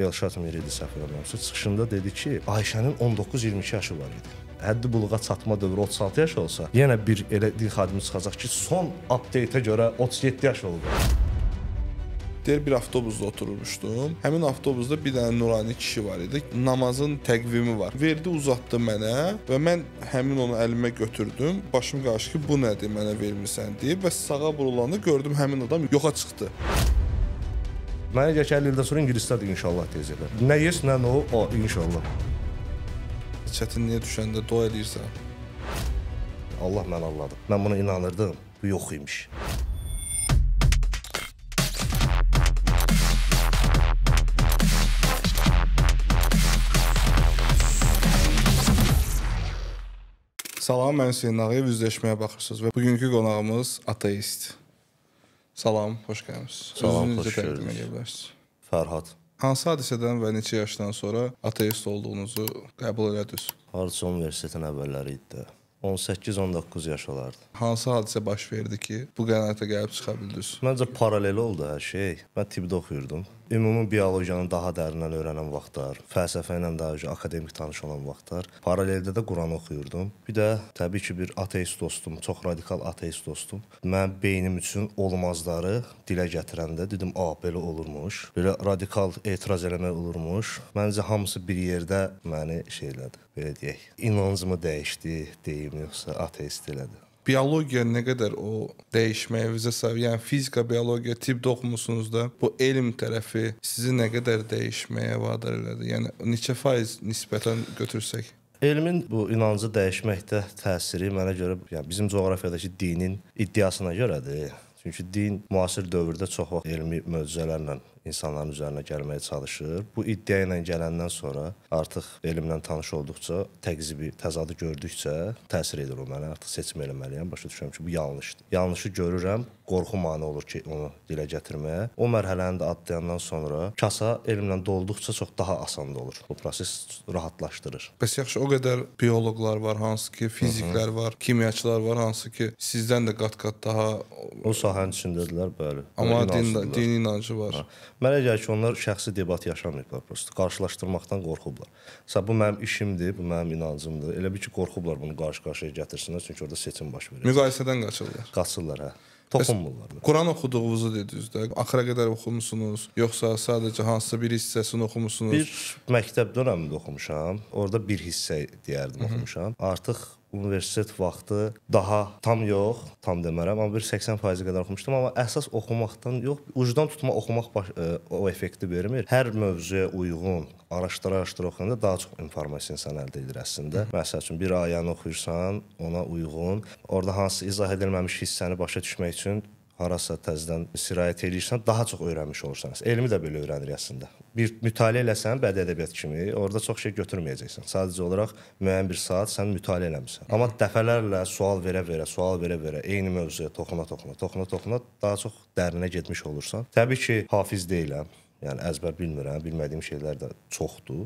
Elşad Miridi səhv eləmirəmsə, çıxışında dedi ki, Ayşənin 19-22 yaşı var idi. Həddi buluğa çatma dövrü 36 yaş olsa, yenə bir elə dil xadimi çıxacaq ki, son update-ə görə 37 yaş oldu. Deyir bir avtobusda oturmuşdum. Həmin avtobusda bir dənə nurani kişi var idi. Namazın təqvimi var. Verdi, uzatdı mənə və mən həmin onu əlimə götürdüm. Başım qarşı ki, bu nədir mənə vermisən deyib və sağa burulanda gördüm həmin adam yoxa çıxdı. Mənə gəl ki, 50 ildən sonra ingilislərdir inşallah deyəcəklər. Nə yes, nə no, o inşallah. Çətinliyə düşəndə dua eləyirsən. Allah mən Allahdır. Mən buna inanırdım. Bu yox imiş. Salam, mən Hüseyn Ağayev üzləşməyə baxırsınız və bugünkü qonağımız ateist. Salam, xoş gəlmisiniz. Salam, Özünüzü xoş təqdim edə bilərsiniz. Fərhad. Hansı hadisədən və neçə yaşdan sonra ateist olduğunuzu qəbul elədiniz? Hardasa universitetin əvvəlləri idi də. 18-19 yaş olardı. Hansı hadisə baş verdi ki, bu qənaətə gəlib çıxa bildiniz? Məncə paralel oldu hər şey. Mən tibbdə oxuyurdum. Ümumi biologiyanı daha dərindən öyrənən vaxtlar, fəlsəfə ilə daha akademik tanış olan vaxtlar, paraleldə də Quran oxuyurdum. Bir də təbii ki, bir ateist dostum, çox radikal ateist dostum. Mən beynim üçün olmazları dilə gətirəndə dedim, "A, belə olurmuş. Belə radikal etiraz eləmək olurmuş." Məncə hamısı bir yerdə məni şey elədi, belə deyək. İnancımı dəyişdi, deyim yoxsa ateist elədi. Biologiya nə qədər o dəyişməyə bizə səbəb, yəni fizika, biologiya, tibbdə oxumusunuz da, bu elm tərəfi sizi nə qədər dəyişməyə vadar elədi? Yəni neçə faiz nisbətən götürsək? Elmin bu inancı dəyişməkdə təsiri mənə görə, yəni bizim coğrafiyadakı dinin iddiasına görədir. Çünki din müasir dövrdə çox vaxt elmi möcüzələrlə insanların üzərinə gəlməyə çalışır. Bu iddia ilə gələndən sonra artıq elmlə tanış olduqca, təqzibi, təzadı gördükcə təsir edir o mənə. Artıq seçim eləməliyəm. Başa düşürəm ki, bu yanlışdır. Yanlışı görürəm, qorxu mane olur ki, onu dilə gətirməyə. O mərhələni də atlayandan sonra kasa elmlə dolduqca çox daha asan olur. Bu proses rahatlaşdırır. Bəs yaxşı o qədər bioloqlar var, hansı ki, fiziklər var, kimyaçılar var, hansı ki, sizdən də qat-qat daha O sahənin içindədirlər, bəli. amma din din inancı var. Mənə gəlir ki, onlar şəxsi debat yaşamırlar prosta. Qarşılaşdırmaqdan qorxublar. Məsələn, bu mənim işimdir, bu mənim inancımdır. Elə bir ki, qorxublar bunu qarşı-qarşıya gətirsinlər, çünki orada seçim baş verir. Müqayisədən qaçırlar. Qaçırlar, hə. Toxunmurlar. Quran oxuduğunuzu dediniz də. Axıra qədər oxumusunuz, yoxsa sadəcə hansısa bir hissəsini oxumusunuz? Bir məktəb dövründə oxumuşam. Orada bir hissə deyərdim oxumuşam. Artıq universitet vaxtı daha tam yox, tam demərəm, amma bir 80% qədər oxumuşdum, amma əsas oxumaqdan yox, ucdan tutma oxumaq baş, ə, o effekti vermir. Hər mövzuya uyğun araşdıra-araşdıra oxuyanda daha çox informasiya insan əldə edir əslində. Məsəl üçün bir ayəni oxuyursan, ona uyğun, orada hansı izah edilməmiş hissəni başa düşmək üçün harasa təzədən sirayət edirsən, daha çox öyrənmiş olursan. Elmi də belə öyrənirik əslində. Bir mütaliə eləsən, bədii ədəbiyyat kimi, orada çox şey götürməyəcəksən. Sadəcə olaraq müəyyən bir saat sən mütaliə eləmisən. Amma dəfələrlə sual verə-verə, sual verə-verə, eyni mövzuya toxuna-toxuna, toxuna-toxuna daha çox dərinə getmiş olursan. Təbii ki, hafiz deyiləm. Yəni əzbər bilmirəm, bilmədiyim şeylər də çoxdur.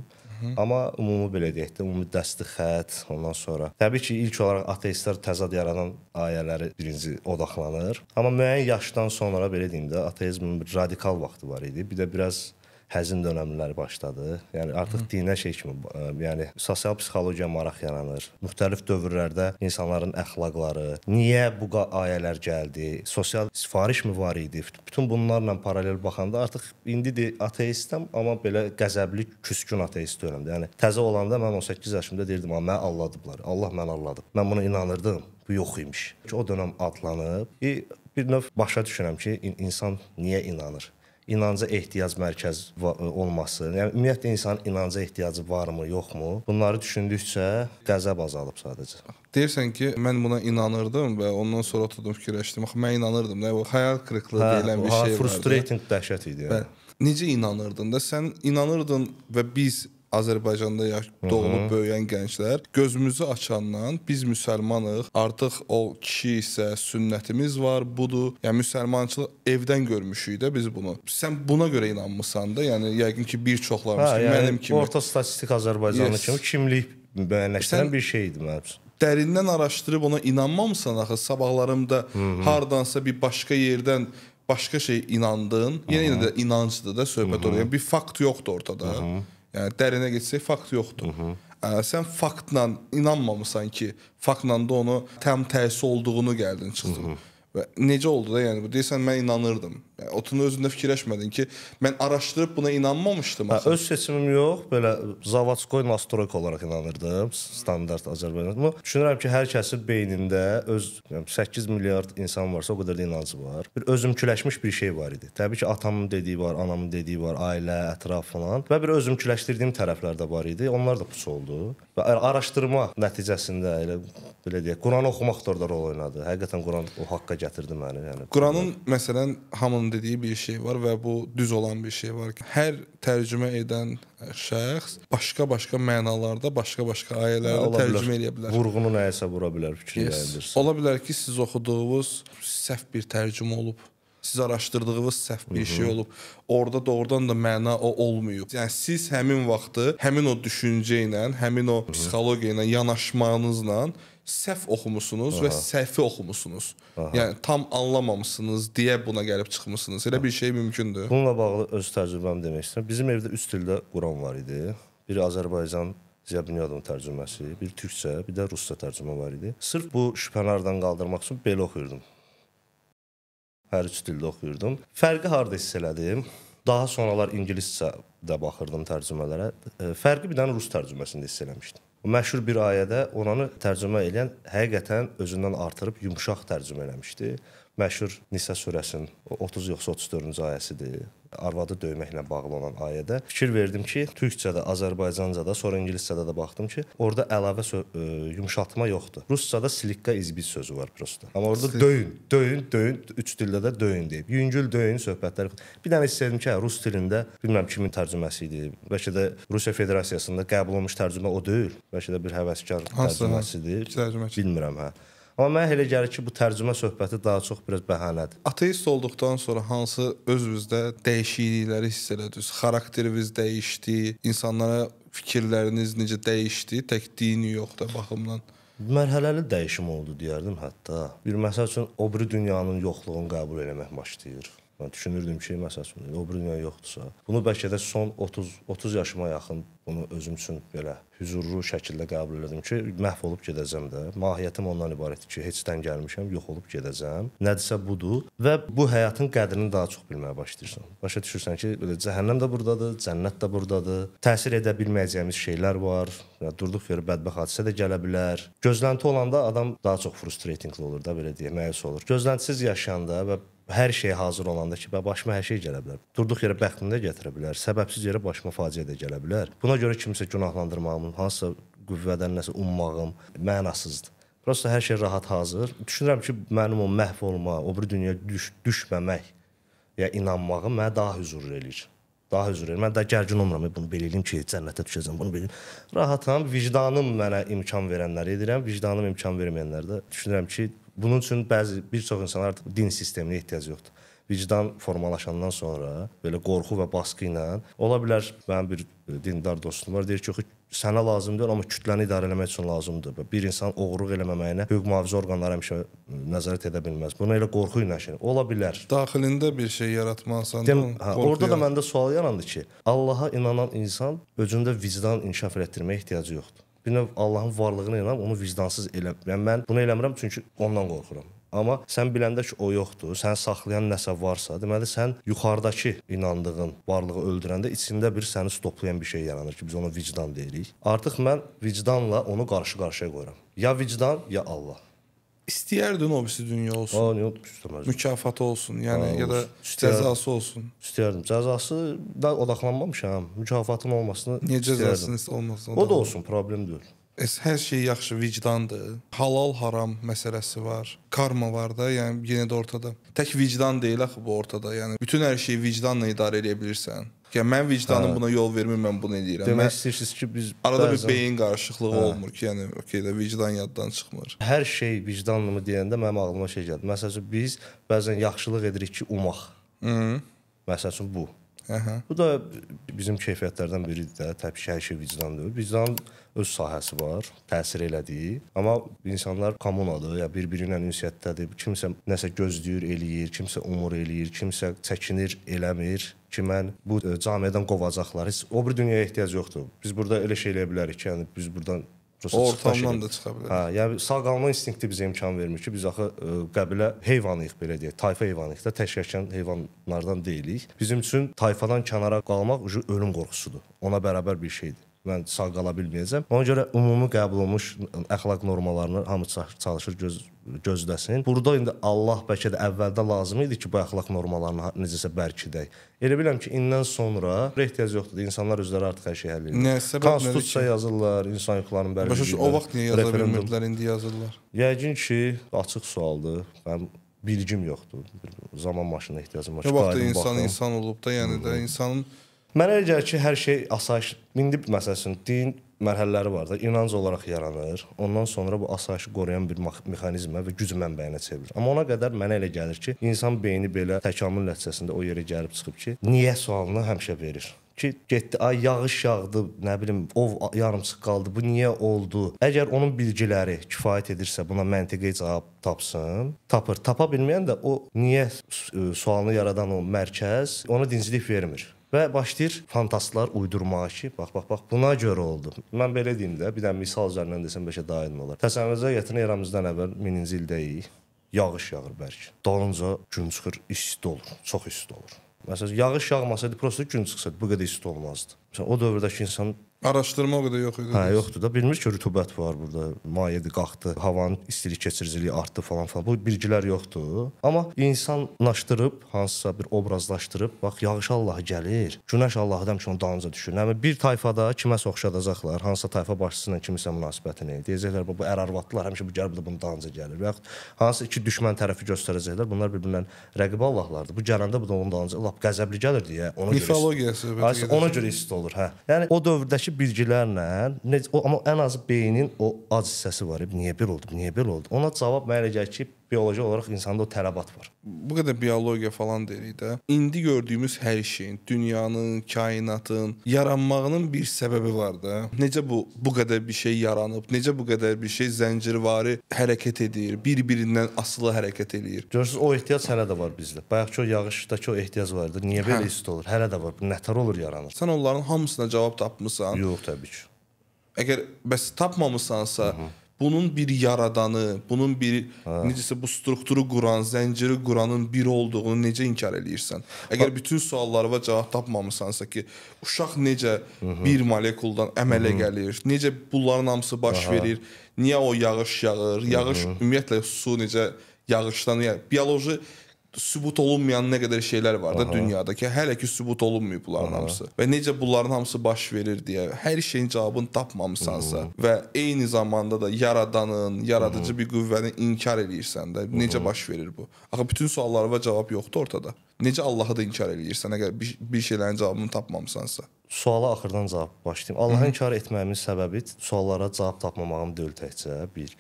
Amma ümumi belə deyək də, ümumi dəsti xətt, ondan sonra təbii ki, ilk olaraq ateistlər təzad yaradan ayələri birinci odaqlanır. Amma müəyyən yaşdan sonra belə deyim də, ateizmin radikal vaxtı var idi. Bir də biraz həzin dönəmləri başladı. Yəni artıq dinə şey kimi, ə, yəni sosial psixologiyaya maraq yaranır. Müxtəlif dövrlərdə insanların əxlaqları, niyə bu ayələr gəldi, sosial sifariş mi var idi? Bütün bunlarla paralel baxanda artıq indi də ateistəm, amma belə qəzəbli, küskün ateist deyirəm. Yəni təzə olanda mən 18 yaşımda deyirdim, "amma məni alladıblar. Allah məni alladıb." Mən buna inanırdım. Bu yox imiş. O dönəm adlanıb. Bir, növ başa düşürəm ki, in- insan niyə inanır? İnanca ehtiyac mərkəz va- olması, yəni ümumiyyətlə insanın inanca ehtiyacı varmı, yoxmu? Bunları düşündükcə qəzəb azalıb sadəcə. Deyirsən ki, mən buna inanırdım və ondan sonra oturdum fikirləşdim. Axı mən inanırdım da, o xəyal qırıqlığı deyilən bir şey var. frustrating dəhşət idi. Yəni. Necə inanırdın da? Sən inanırdın və biz Azərbaycanda doğulub böyüyən gənclər gözümüzü açandan biz müsəlmanıq. Artıq o kişi isə sünnətimiz var, budur. Yəni müsəlmançılıq evdən görmüşük də biz bunu. Sən buna görə inanmısan da, yəni yəqin ki bir çoxlarımız Ha, ki, yəni mənim kimi orta statistik Azərbaycanlı Yes. kimi kimlik müəyyənləşdirən bir şey idi mənim dərindən araşdırıb ona inanmamısan axı sabahlarımda hardansa bir başqa yerdən başqa şey inandın. Yenə də inancdır da söhbət oraya. Yəni bir fakt yoxdur ortada. Yəni dərinə getsək fakt yoxdur. Ə, sən faktla inanmamısan ki, faktla da onu tam tərsi olduğunu gəldin çıxdın. Və necə oldu da yəni bu deyirsən mən inanırdım. Yəni otunu özündə fikirləşmədin ki, mən araşdırıb buna inanmamışdım Hə, öz seçimim yox, belə zavodskoy nastroyka olaraq inanırdım, standart Azərbaycanlı. Düşünürəm ki, hər kəsin beynində öz yəni 8 milyard insan varsa, o qədər də inancı var. Bir özümküləşmiş bir şey var idi. Təbii ki, atamın dediyi var, anamın dediyi var, ailə, ətraf falan və bir özümküləşdirdiyim tərəflər də var idi. Onlar da pis oldu. Və ara- araşdırma nəticəsində elə belə deyək, Quranı oxumaq da orada rol oynadı. Həqiqətən Quran o haqqa gətirdi məni, yəni. Quranın məsələn hamının dediyi bir şey var və bu düz olan bir şey var ki, hər tərcümə edən şəxs başqa-başqa mənalarda, başqa-başqa ayələrdə Ola bilər. tərcümə edə bilər. Vurğunu nəyəsə vura bilər, fikir Yes. yayılırsa. Ola bilər ki, siz oxuduğunuz səhv bir tərcümə olub. Siz araşdırdığınız səhv bir şey olub. Orada doğrudan da məna o olmayıb. Yəni siz həmin vaxtı, həmin o düşüncə ilə, həmin o psixologiya ilə yanaşmanızla səhv oxumusunuz və səhvi oxumusunuz. Yəni tam anlamamısınız deyə buna gəlib çıxmısınız. Elə bir şey mümkündür. Bununla bağlı öz təcrübəmi demək istəyirəm. Bizim evdə üç dildə Quran var idi. Biri Azərbaycan Ziya Bünyadovun tərcüməsi, bir türkcə, bir də rusca tərcümə var idi. Sırf bu şübhəni aradan qaldırmaq üçün belə oxuyurdum. Hər üç dildə oxuyurdum. Fərqi harda hiss elədim? Daha sonralar ingiliscə də baxırdım tərcümələrə. Fərqi bir dənə rus tərcüməsində hiss eləmişdim. Məşhur bir ayədə oranı tərcümə edən həqiqətən özündən artırıb yumşaq tərcümə eləmişdi. Məşhur Nisa surəsinin o 30 yoxsa 34-cü ayəsidir. Arvadı döyməklə bağlı olan ayədə fikir verdim ki, türkcədə, Azərbaycancada, sonra ingiliscədə də baxdım ki, orada əlavə ə, yumşaltma yoxdur. Ruscada slikka izbit sözü var prosta. Amma orada döyün, döyün, döyün, üç dildə də döyün deyib. Yüngül döyün söhbətləri. Bir dənə istədim ki, hə, rus dilində bilmirəm kimin tərcüməsi idi. Bəlkə də Rusiya Federasiyasında qəbul olunmuş tərcümə o deyil. Bəlkə də bir həvəskar tərcüməsidir. Bilmirəm hə. Amma mənə elə gəlir ki, bu tərcümə söhbəti daha çox biraz bəhanədir. Ateist olduqdan sonra hansı özünüzdə dəyişiklikləri hiss elədiniz? Xarakteriniz dəyişdi, insanlara fikirləriniz necə dəyişdi? Tək dini yox da baxımdan. Mərhələli dəyişim oldu deyərdim hətta. Bir məsəl üçün o biri dünyanın yoxluğunu qəbul eləmək başlayır. Mən düşünürdüm ki, məsəl üçün o biri dünya yoxdursa, bunu bəlkə də son 30 30 yaşıma yaxın bunu özüm üçün belə hüzurlu şəkildə qəbul elədim ki, məhv olub gedəcəm də. Mahiyyətim ondan ibarətdir ki, heçdən gəlmişəm, yox olub gedəcəm. Nədirsə budur və bu həyatın qədrini daha çox bilməyə başlayırsan. Başa düşürsən ki, belə cəhənnəm də burdadır, cənnət də burdadır. Təsir edə bilməyəcəyimiz şeylər var. Ya durduq yerə bədbəxt hadisə də gələ bilər. Gözlənti olanda adam daha çox frustratingli olur da belə deyə, məyus olur. Gözləntisiz yaşayanda və hər şey hazır olanda ki, başıma hər şey gələ bilər. Durduq yerə bəxtimi də gətirə bilər. Səbəbsiz yerə başıma faciə də gələ bilər. Buna görə kimsə günahlandırmağım, hansısa qüvvədən nəsə ummağım mənasızdır. Prosta hər şey rahat hazır. Düşünürəm ki, mənim o məhv olma, o bir dünyaya düş, düşməmək ya inanmağım mənə daha hüzur eləyir. Daha hüzur eləyir. Mən də gərgin olmuram, bunu belə eləyim ki, cənnətə düşəcəm, bunu belə. Rahatam, vicdanım mənə imkan verənləri edirəm, vicdanım imkan verməyənlər də düşünürəm ki, bunun üçün bəzi bir çox insanlar artıq din sisteminə ehtiyac yoxdur. Vicdan formalaşandan sonra belə qorxu və baskı ilə ola bilər mənim bir dindar dostum var deyir ki, yox sənə lazımdır, amma kütləni idarə etmək üçün lazımdır. Bir insan oğurluq eləməməyinə hüquq mühafizə orqanları həmişə nəzarət edə bilməz. Bunu elə qorxu ilə şey. Ola bilər. Daxilində bir şey yaratmasan Dem, da hə, orada da məndə sual yarandı ki, Allaha inanan insan özündə vicdan inkişaf etdirməyə ehtiyacı yoxdur. Bir növ Allahın varlığına inanam, onu vicdansız elə. Yəni mən bunu eləmirəm çünki ondan qorxuram. Amma sən biləndə ki, o yoxdur, sən saxlayan nəsə varsa, deməli sən yuxarıdakı inandığın varlığı öldürəndə içində bir səni stoplayan bir şey yaranır ki, biz ona vicdan deyirik. Artıq mən vicdanla onu qarşı-qarşıya qoyuram. Ya vicdan, ya Allah. İstəyərdin o birisi dünya olsun. O niyə istəməz? Mükafatı olsun, yəni Ha, ya da olsun. İstəyərdim. cəzası olsun. İstəyərdim. Cəzası da odaqlanmamışam. Mükafatın olmasını Niyə istəyərdim. cəzasını olmasın? O da olsun, problem deyil. Es, hər şey yaxşı vicdandır. Halal haram məsələsi var. Karma var da, yəni yenə də ortada. Tək vicdan deyil axı bu ortada. Yəni bütün hər şeyi vicdanla idarə edə bilirsən. Yəni mən vicdanım buna yol vermir, mən bunu edirəm. Demək Mən, istəyirsiniz ki, biz arada bir bəzən beyin qarışıqlığı olmur ki, yəni okey də vicdan yaddan çıxmır. hər şey vicdanlımı deyəndə mənim ağlıma şey gəldi. Məsələn, biz bəzən yaxşılıq edirik ki, umaq. Hı. Məsəl üçün bu. Aha. Bu da bizim keyfiyyətlərdən biridir də. Təbii ki, hər şey vicdandır. Vicdan öz sahəsi var, təsir elədiyi. Amma insanlar kommunadır, ya bir-biri ilə ünsiyyətdədir. Kimsə nəsə gözləyir, eləyir, kimsə umur eləyir, kimsə çəkinir, eləmir ki, mən bu e, camiədən qovacaqlar. Heç o bir dünyaya ehtiyac yoxdur. Biz burada elə şey eləyə bilərik ki, yəni biz buradan O ortamdan da çıxa bilər. Hə, yəni sağ qalma instinkti bizə imkan vermir ki, biz axı ə, qəbilə heyvanıyıq belə deyək. Tayfa heyvanıyıq da, təşkilləşən heyvanlardan deyilik. Bizim üçün tayfadan kənara qalmaq ölüm qorxusudur. Ona bərabər bir şeydir. Mən sağ qala bilməyəcəm. Ona görə ümumi qəbul olunmuş əxlaq normalarını hamı çalışır göz gözləsin. Burada indi Allah bəlkə də əvvəldə lazım idi ki, bu əxlaq normalarını necəsə bərkidək. Elə bilirəm ki, indən sonra ehtiyac yoxdur. İnsanlar özləri artıq hər şeyi həll edir. Nə səbəb Konstitusiya yazırlar, insan hüquqlarının Başa bərabərliyi. o vaxt niyə yaza bilmirdilər, indi yazırlar. Yəqin ki, açıq sualdır. Mənim bilgim yoxdur. Zaman maşınına ehtiyacım var. O ki, vaxt qayıdım, insan baxım. insan olub da, yəni də insanın Mənə elə gəlir ki, hər şey asayiş indi məsələn din mərhələləri var da, inanc olaraq yaranır. Ondan sonra bu asayişi qoruyan bir mex- mexanizmə və güc mənbəyinə çevrilir. Amma ona qədər mənə elə gəlir ki, insan beyni belə təkamül nəticəsində o yerə gəlib çıxıb ki, niyə sualını həmişə verir ki, getdi, ay yağış yağdı, nə bilim, ov yarımçıq qaldı. Bu niyə oldu? Əgər onun bilgiləri kifayət edirsə, buna məntiqi cavab tapsın, tapır. Tapa bilməyən də o niyə e, sualını yaradan o mərkəz ona dinclik vermir. Və başlayır fantastlar uydurmağa ki, bax bax bax buna görə oldu. Mən belə deyim də, bir dənə misal üzərindən desəm bəlkə daha aydın olar. Təsəvvürünüzə gətirin eramızdan əvvəl 1000-ci ildəyik. Yağış yağır bərk. Dalınca gün çıxır, isti olur, çox isti olur. Məsələn, yağış yağmasaydı, prosta gün çıxsaydı, bu qədər isti olmazdı. Məsələn, o dövrdəki insan araşdırma o qədər yox idi. Hə, yoxdur da. Bilmir ki, rütubət var burada. Mayedir, qalxdı, havanın istilik keçiriciliyi artdı falan falan. Bu bilgilər yoxdur. Amma insanlaşdırıb, hansısa bir obrazlaşdırıb, bax yağış Allahı gəlir. Günəş Allahı həmişə onun dalınca düşür. Yəni bir tayfada kiməsə oxşadacaqlar, hansısa tayfa başçısı ilə kimisə münasibətini. Deyəcəklər bu, ər-arvadlar həmişə bu da bunun dalınca gəlir. Və yaxud hansı iki düşmən tərəfi göstərəcəklər. Bunlar bir-birindən rəqib Allahlardır. Bu gələndə bu da onun dalınca lap qəzəbli gəlir deyə ona görə Mifologiyası. Ona görə isti olur, hə. Yəni o dövrdəki bilgilərlə, necə o, amma ən azı beynin o ac hissəsi var. Niyə belə oldu? Niyə belə oldu? Ona cavab mənə elə gəlir ki, bioloji olaraq insanda o tələbat var. Bu qədər biologiya falan deyirik də. İndi gördüyümüz hər şeyin, dünyanın, kainatın yaranmağının bir səbəbi var da. Necə bu bu qədər bir şey yaranıb, necə bu qədər bir şey zəncirvari hərəkət edir, bir-birindən asılı hərəkət eləyir. Görürsüz, o ehtiyac hələ də var bizdə. Bayaqki o yağışdakı o ehtiyac vardı. Niyə belə Hə. isti olur? Hələ də var. Bu nətər olur yaranır? Sən onların hamısına cavab tapmısan. Yox, təbii ki. Əgər bəs tapmamısansa, bunun bir yaradanı, bunun bir necəsə bu strukturu quran, zənciri quranın biri olduğunu necə inkar eləyirsən? Əgər bütün suallara cavab tapmamısansa ki, uşaq necə bir molekuldan əmələ gəlir, necə bunların hamısı baş verir, niyə o yağış yağır, yağış ümumiyyətlə su necə yağışdan, yəni bioloji sübut olunmayan nə qədər şeylər var da dünyada ki, hələ ki sübut olunmayıb bunların hamısı. Və necə bunların hamısı baş verir deyə hər şeyin cavabını tapmamısansa və eyni zamanda da yaradanın, yaradıcı bir qüvvəni inkar eləyirsən də, necə baş verir bu? Axı bütün suallara cavab yoxdur ortada. Necə Allahı da inkar eləyirsən əgər bir, bir şeylərin cavabını tapmamısansa? Suala axırdan cavab başlayım. Allahı inkar etməyimin səbəbi suallara cavab tapmamağım deyil təkcə bir.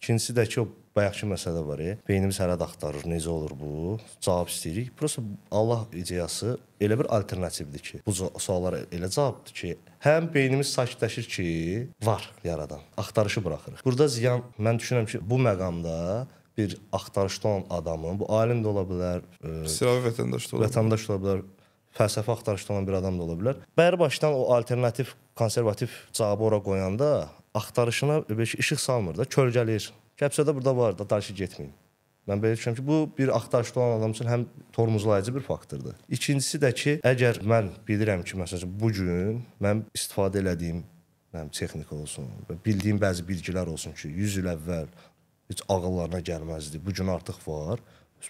İkincisi də ki, o bayaqki məsələ var. E, beynimiz hələ də axtarır necə olur bu? Cavab istəyirik. Prosta Allah ideyası elə bir alternativdir ki, bu suallara elə cavabdır ki, həm beynimiz sakitləşir ki, var yaradan. Axtarışı buraxırıq. Burada ziyan mən düşünürəm ki, bu məqamda bir axtarışda olan adamın, bu alim də ola bilər, e, Sıravi vətəndaş da olur. vətəndaş da ola bilər, fəlsəfi axtarışda olan bir adam da ola bilər. Bəri başdan o alternativ, konservativ cavabı ora qoyanda axtarışına ki, işıq salmır da, kölgələyir. Kəpsədə burada var da, daşı getməyin. Mən belə düşünürəm ki, bu bir axtarışda olan adam üçün həm tormozlayıcı bir faktordur. İkincisi də ki, əgər mən bilirəm ki, məsələn, bu gün mən istifadə elədiyim mənim texnika olsun və bildiyim bəzi bilgilər olsun ki, 100 il əvvəl heç ağıllarına gəlməzdi. Bu gün artıq var.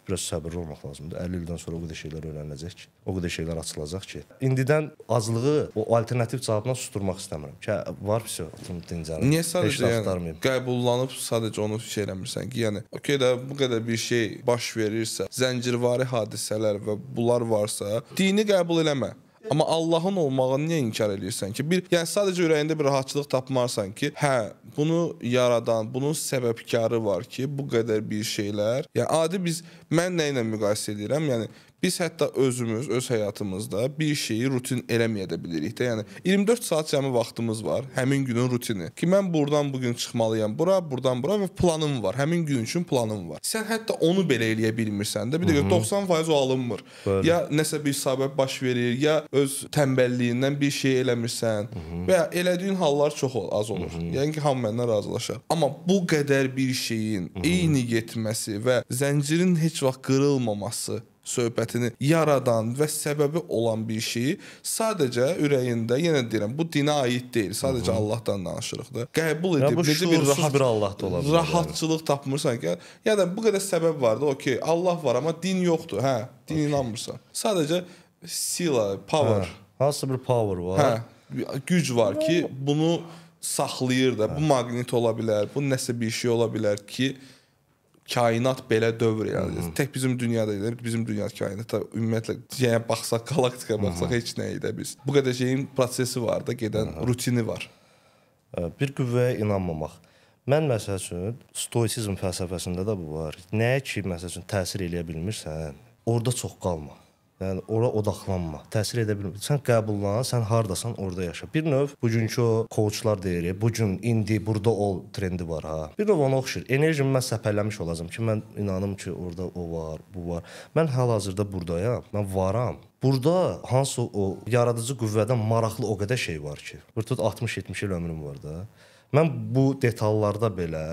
Biraz səbirli olmaq lazımdır. 50 ildən sonra o qədər şeylər öyrəniləcək o qədər şeylər açılacaq ki, indidən aclığı o alternativ cavabla susturmaq istəmirəm. Ki, var vəsə, dincəlim. Niyə sadəcə də yəni, qəbullanıb sadəcə onu şey eləmirsən ki, yəni okey də bu qədər bir şey baş verirsə, zəncirvari hadisələr və bunlar varsa, dini qəbul eləmə. Amma Allahın olmağını niyə inkar eləyirsən ki? Bir, yəni sadəcə ürəyində bir rahatçılıq tapmarsan ki, hə, bunu yaradan, bunun səbəbkarı var ki, bu qədər bir şeylər. Yəni adi biz mən nə ilə müqayisə edirəm? Yəni Biz hətta özümüz öz həyatımızda bir şeyi rutin eləməyə də bilirik də. Yəni 24 saat cəmi vaxtımız var, həmin günün rutini. Ki mən burdan bu gün çıxmalıyam bura, burdan bura və planım var. Həmin gün üçün planım var. Sən hətta onu belə eləyə bilmirsən də. Bir də 90% o alınmır. Bəli. Ya nəsə bir səbəb baş verir, ya öz tənbəlliyindən bir şey eləmirsən və ya elədiyin hallar çox az olur. Yəni ki, hamı məndən razılaşar. Amma bu qədər bir şeyin eyni getməsi və zəncirin heç vaxt qırılmaması söhbətini yaradan və səbəbi olan bir şeyi sadəcə ürəyində, yenə deyirəm, bu dinə aid deyil. Sadəcə Allahdan danışırıq da. Qəbul edib bu şuursuz bir Allah da ola bilər, yəni. rahatçılıq tapmırsan ki, ya da bu qədər səbəb var da, okey, Allah var, amma din yoxdur. Hə, din inanmırsan. Sadəcə sila, power, Hə, hansısa bir power var. hə, güc var ki, bunu saxlayır da. Bu maqnit ola bilər, bu nəsə bir şey ola bilər ki, kainat belə dövr yəni. Tək bizim dünyada deyil, bizim dünya kainata ümumiyyətlə yəni baxsaq, galaktikaya baxsaq heç nə idi biz. Bu qədər şeyin prosesi var da, gedən rutini var. Bir qüvvəyə inanmamaq. Mən məsəl üçün stoisizm fəlsəfəsində də bu var. Nəyə ki, məsəl üçün təsir eləyə bilmirsən, orada çox qalma. Yəni ora odaqlanma. Təsir edə bilmir. Sən qəbullan, sən hardasan, orada yaşa. Bir növ bugünkü o coachlar deyir, bu gün indi burada ol trendi var ha. Bir növ ona oxşur. Enerjimi mən səpələmiş olacam ki, mən inanım ki, orada o var, bu var. Mən hal-hazırda burdayam. Mən varam. Burada hansı o yaradıcı qüvvədən maraqlı o qədər şey var ki. Burada 60-70 il ömrüm var da. Mən bu detallarda belə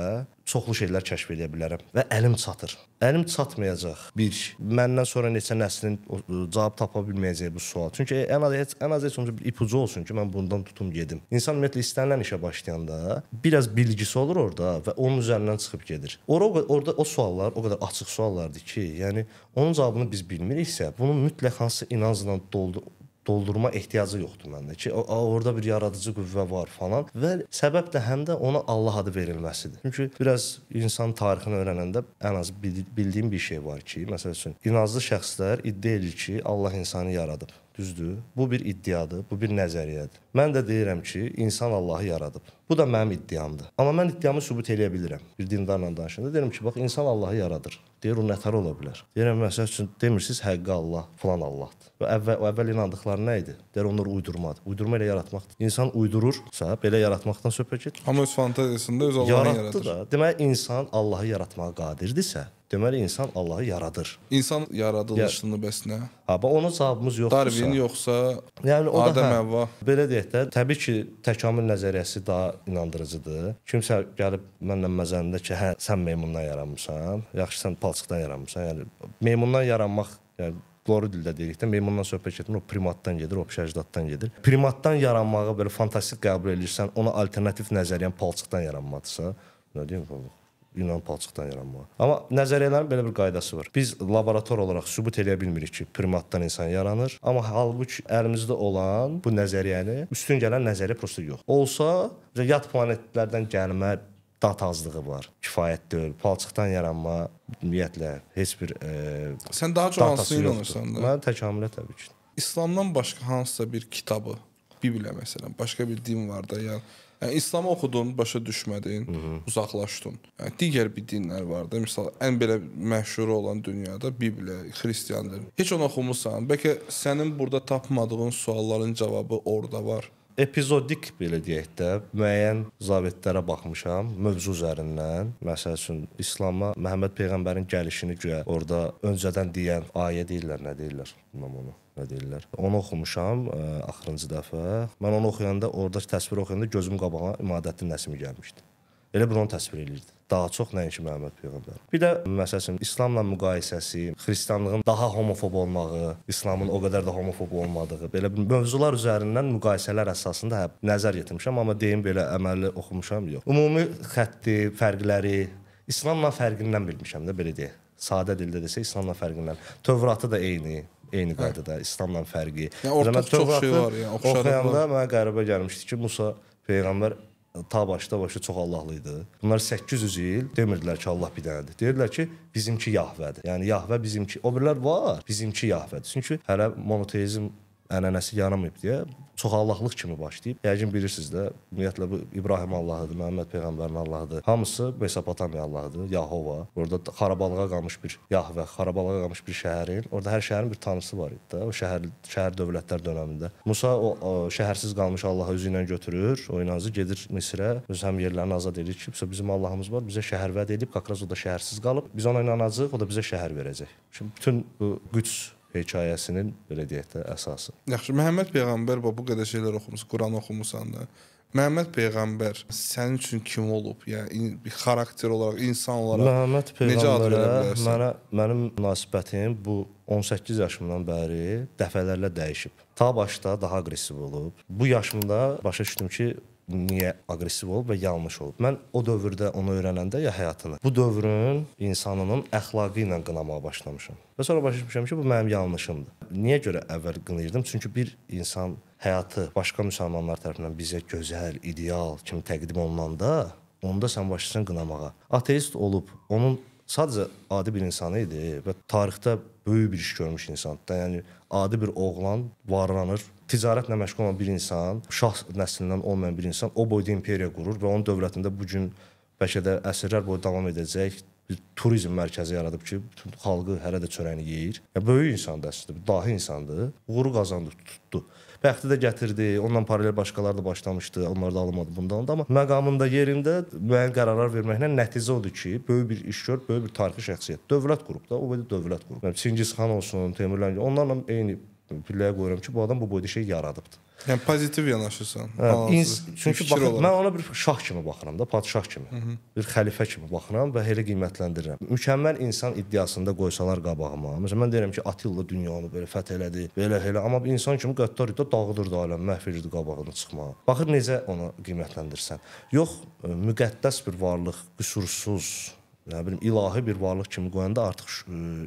çoxlu şeylər kəşf edə bilərəm və əlim çatır. Əlim çatmayacaq. Bir, məndən sonra neçə nəslin o cavab tapa bilməyəcəyi bu sual. Çünki ən az heç ən az heç bir ipucu olsun ki, mən bundan tutum gedim. İnsan ümumiyyətlə istənilən işə başlayanda biraz bilgisi olur orada və onun üzərindən çıxıb gedir. Ora orada o suallar o qədər açıq suallardır ki, yəni onun cavabını biz bilmiriksə, bunu mütləq hansı inancla doldu doldurma ehtiyacı yoxdur məndə ki, a, orada bir yaradıcı qüvvə var falan və səbəb də həm də ona Allah adı verilməsidir. Çünki biraz insan tarixini öyrənəndə ən az bil- bildiyim bir şey var ki, məsəl üçün inanclı şəxslər iddia edir ki, Allah insanı yaradıb. Düzdür? Bu bir iddiadır, bu bir nəzəriyyədir. Mən də deyirəm ki, insan Allahı yaradıb. Bu da mənim iddiamdır. Amma mən iddiamı sübut eləyə bilirəm. Bir dindarla danışanda deyirəm ki, bax insan Allahı yaradır. Deyir o nətər ola bilər? Deyirəm məsəl üçün demirsiniz həqiqi Allah, falan Allahdır. Və əvvəl o əvvəl inandıqları nə idi? Deyir onlar uydurmadır. Uydurma ilə yaratmaqdır. İnsan uydurursa, belə yaratmaqdan söhbət gedir. Amma öz fantaziyasında öz Allahını Yaratdı yaradır. da. Deməli insan Allahı yaratmağa qadirdirsə, deməli insan Allahı yaradır. İnsan yaradılışını bəs nə? Ha, bax onun cavabımız yoxdursa. Darwin yoxsa Yəni o da Adəm hə, Həvva. Belə deyək də, təbii ki, təkamül nəzəriyyəsi daha inandırıcıdır. Kimsə gəlib mənlə məzənində ki, hə, sən meymundan yaranmısan, yaxşı sən palçıqdan yaranmısan. Yəni meymundan yaranmaq, yəni doğru dildə deyirik də, meymundan söhbət gedir, o primatdan gedir, o pişəcdatdan gedir. Primatdan yaranmağı belə fantastik qəbul edirsən, ona alternativ nəzəriyyən palçıqdan yaranmadırsa, nə deyim bu? Yunan palçıqdan yaranmağı. Amma nəzəriyyələrin belə bir qaydası var. Biz laborator olaraq sübut eləyə bilmirik ki, primatdan insan yaranır, amma halbuki əlimizdə olan bu nəzəriyyəni üstün gələn nəzəriyyə prosta yox. Olsa, yad planetlərdən gəlmə dat azlığı var. Kifayət deyil. Palçıqdan yaranma ümumiyyətlə heç bir e, sən daha çox yoxdur. inanırsan da? Mən təkamülə təbii ki. İslamdan başqa hansısa bir kitabı, Bibliya məsələn, başqa bir din var da, yəni Yəni İslamı oxudun, başa düşmədin, Hı -hı. uzaqlaşdın. Yəni digər bir dinlər var da, məsəl ən belə məşhur olan dünyada Bibliya, xristianlıq. Heç onu oxumusan, bəlkə sənin burada tapmadığın sualların cavabı orada var. Epizodik belə deyək də, müəyyən zabitlərə baxmışam mövzu üzərindən. Məsəl üçün İslam'a Məhəmməd peyğəmbərin gəlişini güya orada öncədən deyən ayə deyirlər, nə deyirlər? Bilməm onu. Nə deyirlər? Onu oxumuşam ə, axırıncı dəfə. Mən onu oxuyanda oradakı təsviri oxuyanda gözüm qabağa İmadəddin Nəsimi gəlmişdi. Elə bir onu təsvir eləyirdi. Daha çox nəinki Məhəmməd peyğəmbər. Bir də məsələn İslamla müqayisəsi, xristianlığın daha homofob olmağı, İslamın o qədər də homofob olmadığı, belə bir mövzular üzərindən müqayisələr əsasında hə, nəzər yetirmişəm, amma deyim belə əməlli oxumuşam yox. Ümumi xətti, fərqləri İslamla fərqindən bilmişəm də belə deyək. Sadə dildə desə İslamla fərqindən. Tövratı da eyni, eyni qaydada İslamla fərqi. Yəni ortaq çox şey var, yəni oxşarlıq Oxuyanda mənə qəribə gəlmişdi ki, Musa peyğəmbər ta başda başı çox Allahlı idi. Bunlar 800 il demirdilər ki, Allah bir dənədir. Deyirdilər ki, bizimki Yahvədir. Yəni Yahvə bizimki. O birlər var, bizimki Yahvədir. Çünki hələ monoteizm ənənəsi yaramayıb deyə çoxallaqlıq kimi başlayıb. Yəqin bilirsiniz də, ümumiyyətlə bu İbrahim Allahıdır, Məhəmməd peyğəmbərin Allahıdır. Hamısı Mesopotamiya Allahıdır, Yahova. Orada xarabalığa qalmış bir Yahvə, xarabalığa qalmış bir şəhərin, orada hər şəhərin bir tanrısı var idi də. O şəhər şəhər dövlətlər dövründə. Musa o, o şəhərsiz qalmış Allahı özü ilə götürür, o inazı gedir Misrə, öz həm yerlərini azad edir ki, bizim Allahımız var, bizə şəhər vəd edib, Kakraz o da şəhərsiz qalıb. Biz ona inanacağıq, o da bizə şəhər verəcək. Şimdi bütün bu Qüds hekayəsinin belə deyək də əsası. Yaxşı, Məhəmməd peyğəmbər bu qədər şeylər oxumusan, Quran oxumusan da. Məhəmməd peyğəmbər sənin üçün kim olub? Yəni bir xarakter olaraq, insan olaraq Məhəmməd peyğəmbərə mənə mənim münasibətim bu 18 yaşımdan bəri dəfələrlə dəyişib. Ta başda daha aqressiv olub. Bu yaşımda başa düşdüm ki, niyə aqressiv olub və yanlış olub. Mən o dövrdə onu öyrənəndə ya həyatını, bu dövrün insanının əxlaqı ilə qınamağa başlamışam. Və sonra başa düşmüşəm ki, bu mənim yanlışımdır. Niyə görə əvvəl qınayırdım? Çünki bir insan həyatı başqa müsəlmanlar tərəfindən bizə gözəl, ideal kimi təqdim olunanda, onda sən başlayırsan qınamağa. Ateist olub, onun sadəcə adi bir insan idi və tarixdə böyük bir iş görmüş insandır. Yəni adi bir oğlan varlanır, ticarətlə məşğul olan bir insan, şah nəslindən olmayan bir insan o boyda imperiya qurur və onun dövlətində bu gün bəlkə də əsrlər boyu davam edəcək bir turizm mərkəzi yaradıb ki, bütün xalqı hələ də çörəyini yeyir. Ya böyük insandır əslində, dahi insandır. Uğuru qazandı, tutdu. Bəxti də gətirdi. Onunla paralel başqaları da başlamışdı. Onlar da alınmadı bundan da, amma məqamında yerində müəyyən qərarlar verməklə nəticə odur ki, böyük bir iş gör, böyük bir tarixi şəxsiyyət. Dövlət qurub da, o boyda dövlət qurub. Yəni Çingiz xan olsun, Teymurlan, onlarla eyni pilləyə qoyuram ki, bu adam bu boyda şey yaradıbdı. Yəni pozitiv yanaşırsan. Hə, ins çünki bax, mən ona bir şah kimi baxıram da, padşah kimi. Hı -hı. Bir xəlifə kimi baxıram və elə qiymətləndirirəm. Mükəmməl insan iddiasında qoysalar qabağıma. Məsələn mən deyirəm ki, Atilla dünyanı belə fəth elədi, belə elə, amma bir insan kimi qəddar idi, dağıdırdı aləmi, məhv edirdi qabağına çıxmağa. Baxır necə onu qiymətləndirsən. Yox, müqəddəs bir varlıq, qüsursuz, nə bilim ilahi bir varlıq kimi qoyanda artıq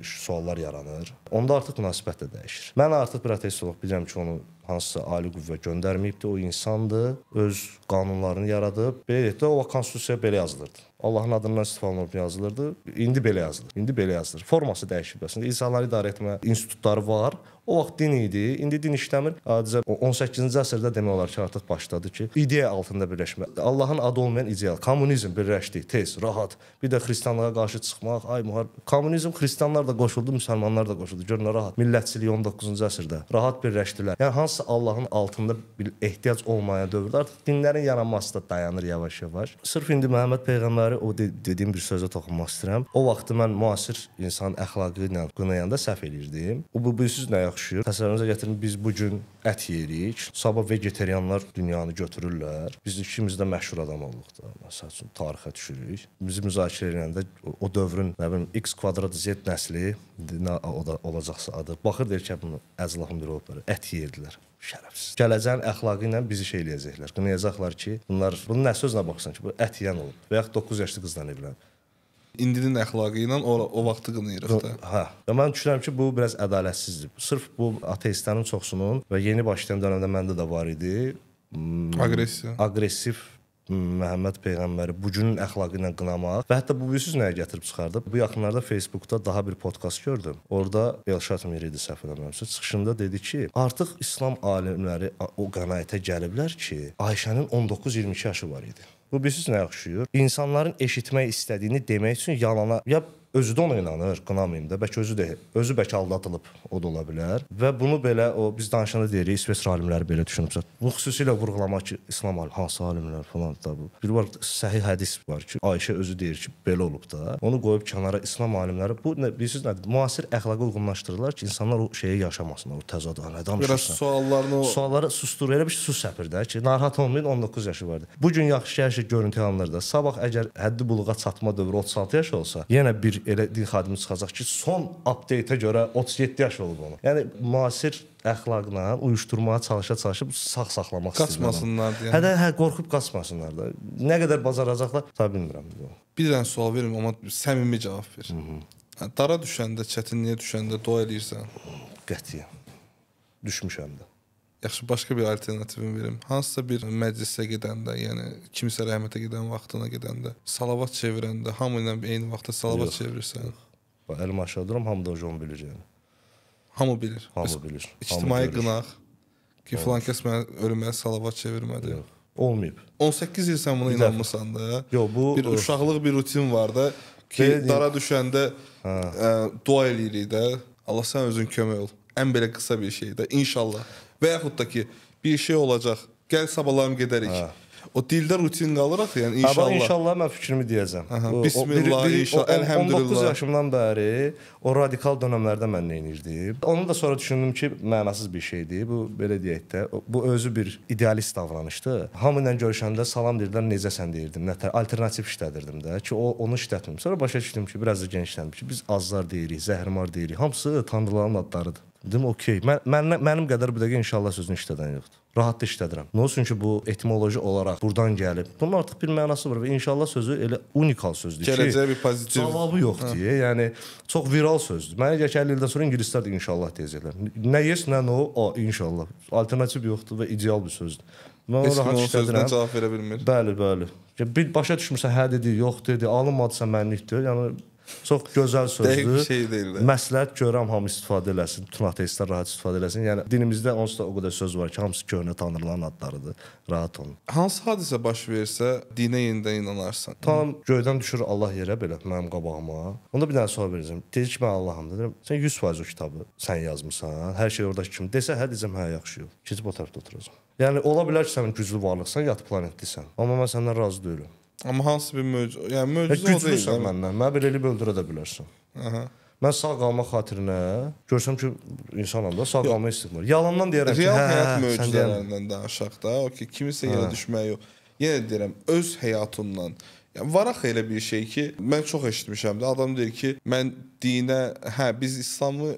suallar yaranır. Onda artıq münasibət də dəyişir. Mən artıq olaraq bilirəm ki, onu hansısa ali qüvvə göndərməyibdi, o insandır, öz qanunlarını yaradıb. Belə deyək də, o konstitusiya belə yazılırdı. Allahın adından istifadə olunub yazılırdı. İndi belə yazılır. İndi belə yazılır. Forması dəyişib əslində. İnsanları idarə etmə institutları var. O vaxt din idi. İndi din işləmir. Adicə 18-ci əsrdə demək olar ki, artıq başladı ki, ideya altında birləşmə. Allahın adı olmayan ideal. Kommunizm birləşdi, tez, rahat. Bir də xristianlığa qarşı çıxmaq, ay mühar. Kommunizm xristianlar da qoşuldu, müsəlmanlar da qoşuldu. Gör nə rahat. Millətçilik 19-cu əsrdə rahat birləşdilər. Yəni hansısa Allahın altında bir ehtiyac olmayan dövrdə artıq dinlərin yaranması da dayanır yavaş-yavaş. Sırf indi Məhəmməd peyğəmbəri o de dediyim bir sözə toxunmaq istəyirəm. O vaxt mən müasir insan əxlaqı ilə qınayanda səhv eləyirdim. O bu bilsiz nəyə oxşuyur? Təsəvvürünüzə gətirin biz bu gün ət yeyirik. Sabah vegetarianlar dünyanı götürürlər. Biz ikimiz də məşhur adam olduq da. Məsəl üçün tarixə düşürük. Bizi müzakirə edəndə o dövrün nə bilim x kvadrat z nəsli o da olacaqsa adı. Baxır deyir ki, bunu biri olub. Ət yeyirdilər şərəfsiz. Gələcəyin əxlaqı ilə bizi şey eləyəcəklər. Qınayacaqlar ki, bunlar bunu nə sözlə baxsan ki, bu ət yeyən olub və yaxud 9 yaşlı qızla evlənib. İndinin əxlaqı ilə o, o vaxtı qınayırıq da. Hə. Və mən düşünürəm ki, bu biraz ədalətsizdir. Sırf bu ateistlərin çoxsunun və yeni başlayan dövrdə məndə də var idi. Aqressiya. Aqressiv Məhəmməd peyğəmbəri bu günün əxlaqı ilə qınamaq və hətta bu bilirsiniz nəyə gətirib çıxardı? Bu yaxınlarda Facebookda daha bir podkast gördüm. Orda Elşad Mir idi səhv eləmirəmsə, çıxışında dedi ki, artıq İslam alimləri o qənaətə gəliblər ki, Ayşənin 19-22 yaşı var idi. Bu bilirsiniz nəyə oxşuyur? İnsanların eşitmək istədiyini demək üçün yalana ya özü də ona inanır, qınamayım da, bəlkə özü də özü bəlkə aldatılıb, o da ola bilər. Və bunu belə o biz danışanda deyirik, İsveç alimləri belə düşünübsə. Bu xüsusilə vurğulamaq ki, İslam alim, hansı alimlər falan da bu. Bir var səhih hədis var ki, Ayşə özü deyir ki, belə olub da. Onu qoyub kənara İslam alimləri bu nə bilirsiniz nədir? Müasir əxlaqa uyğunlaşdırırlar ki, insanlar o şeyi yaşamasınlar, o təzad, nə danışırsan. Biraz suallarını o... sualları susdur, elə bir su səpir də ki, narahat olmayın, 19 yaşı vardı. Bu gün yaxşı hər şey görüntü alınır da. Sabah əgər həddi buluğa çatma dövrü 36 yaş olsa, yenə bir elə din xadimi çıxacaq ki, son update-ə görə 37 yaş olub onu. Yəni müasir əxlaqla uyuşturmağa çalışa-çalışıb sağ saxlamaq qaçmasınlar deyə. Hə də hə qorxub qaçmasınlar da. Nə qədər bacaracaqlar, tabii bilmirəm. Bir dənə sual verim, amma səmimi cavab ver. Hı -hı. Hə, dara düşəndə, çətinliyə düşəndə dua eləyirsən? Qətiyyən. Düşmüşəm də. Yaxşı, başqa bir alternativin verim. Hansısa bir məclisə gedəndə, yəni kimisə rəhmətə gedən vaxtına gedəndə, salavat çevirəndə hamı ilə eyni vaxtda salavat yox, çevirirsən. Yox. Əlim aşağı duram, hamı da onu bilir yəni. Hamı bilir. Hamı bilir. İctimai qınaq. Ki filan kəs mənə ölümə salavat çevirmədi. Olmayıb. 18 il sən buna Bir inanmısan da. Yox, bu bir uşaqlıq bir rutin var da ki, deyim- dara düşəndə ə, dua eləyirik də. Allah sən özün kömək ol. Ən belə qısa bir şey də inşallah. Və yaxud da ki, bir şey olacaq. Gəl sabahlarım gedərik. O dildə rutin qalır axı, yəni İnşallah. inşallah. inşallah mən fikrimi deyəcəm. Aha, bismillah, inşallah, o- 19 elhamdülillah. yaşımdan bəri o radikal dövrlərdə mən nə edirdim. Onu da sonra düşündüm ki, mənasız bir şeydir. Bu belə deyək də, bu özü bir idealist davranışdır. Hamı ilə görüşəndə salam deyirlər, necəsən deyirdim. Nətər alternativ işlədirdim də ki, o onu işlətmirəm. Sonra başa düşdüm ki, biraz da genişləndim ki, biz azlar deyirik, zəhrimar deyirik. Hamısı tanrıların adlarıdır. Dedim, okey. Mən, mən mənim qədər bu dəqiqə inşallah sözünü işlədən yoxdur. Rahat da işlədirəm. Nə olsun ki, bu etimoloji olaraq burdan gəlib. Bunun artıq bir mənası var və inşallah sözü elə unikal sözdür ki, Gələcəyə bir pozitiv. cavabı yoxdur. Yəni çox viral sözdür. Mənə gəlir ki, 50 ildən sonra ingilislər də inşallah deyəcəklər. Nə yes, nə no, o inşallah. Alternativ yoxdur və ideal bir sözdür. Mən Heç rahat işlədirəm. cavab verə bilmir. Bəli, bəli. Bir başa düşmürsən, hə dedi, yox dedi, alınmadısa mənlikdir. Yəni çox gözəl sözdür. Dəqiq şey deyil. Məsləhət görürəm hamı istifadə eləsin, bütün ateistlər rahat istifadə eləsin. Yəni dinimizdə onsuz da o qədər söz var ki, hamısı köhnə tanrıların adlarıdır. Rahat olun. Hansı hadisə baş versə, dinə yenidən inanarsan. Tam göydən düşür Allah yerə belə mənim qabağıma. Onda bir dənə sual verəcəm. Deyir ki, mən Allaham dedim. Sən 100% o kitabı sən yazmısan. Hər şey oradakı kimi. Desə hə deyəcəm, hə yaxşı. Keçib o tərəfdə oturacam. Yəni ola bilər ki, sən güclü varlıqsan, yad planetlisən. Amma mən səndən razı deyiləm. Amma hansı bir möcüzə, yəni Hə, möcüzə o deyil. güclüsən də. məndən. Mən belə elib öldürə də bilərsən. Aha. Mən sağ qalmaq xatirinə görsəm ki, insanam da sağ qalmaq istəyirəm. Yalandan deyərəm ki, Real hə, həyat deyən möcüzələrindən danışaq da. O ki, kimisə yerə düşmək yox. Yenə deyirəm, öz həyatımdan. Yəni var axı elə bir şey ki, mən çox eşitmişəm də. Adam deyir ki, mən dinə, hə biz İslamı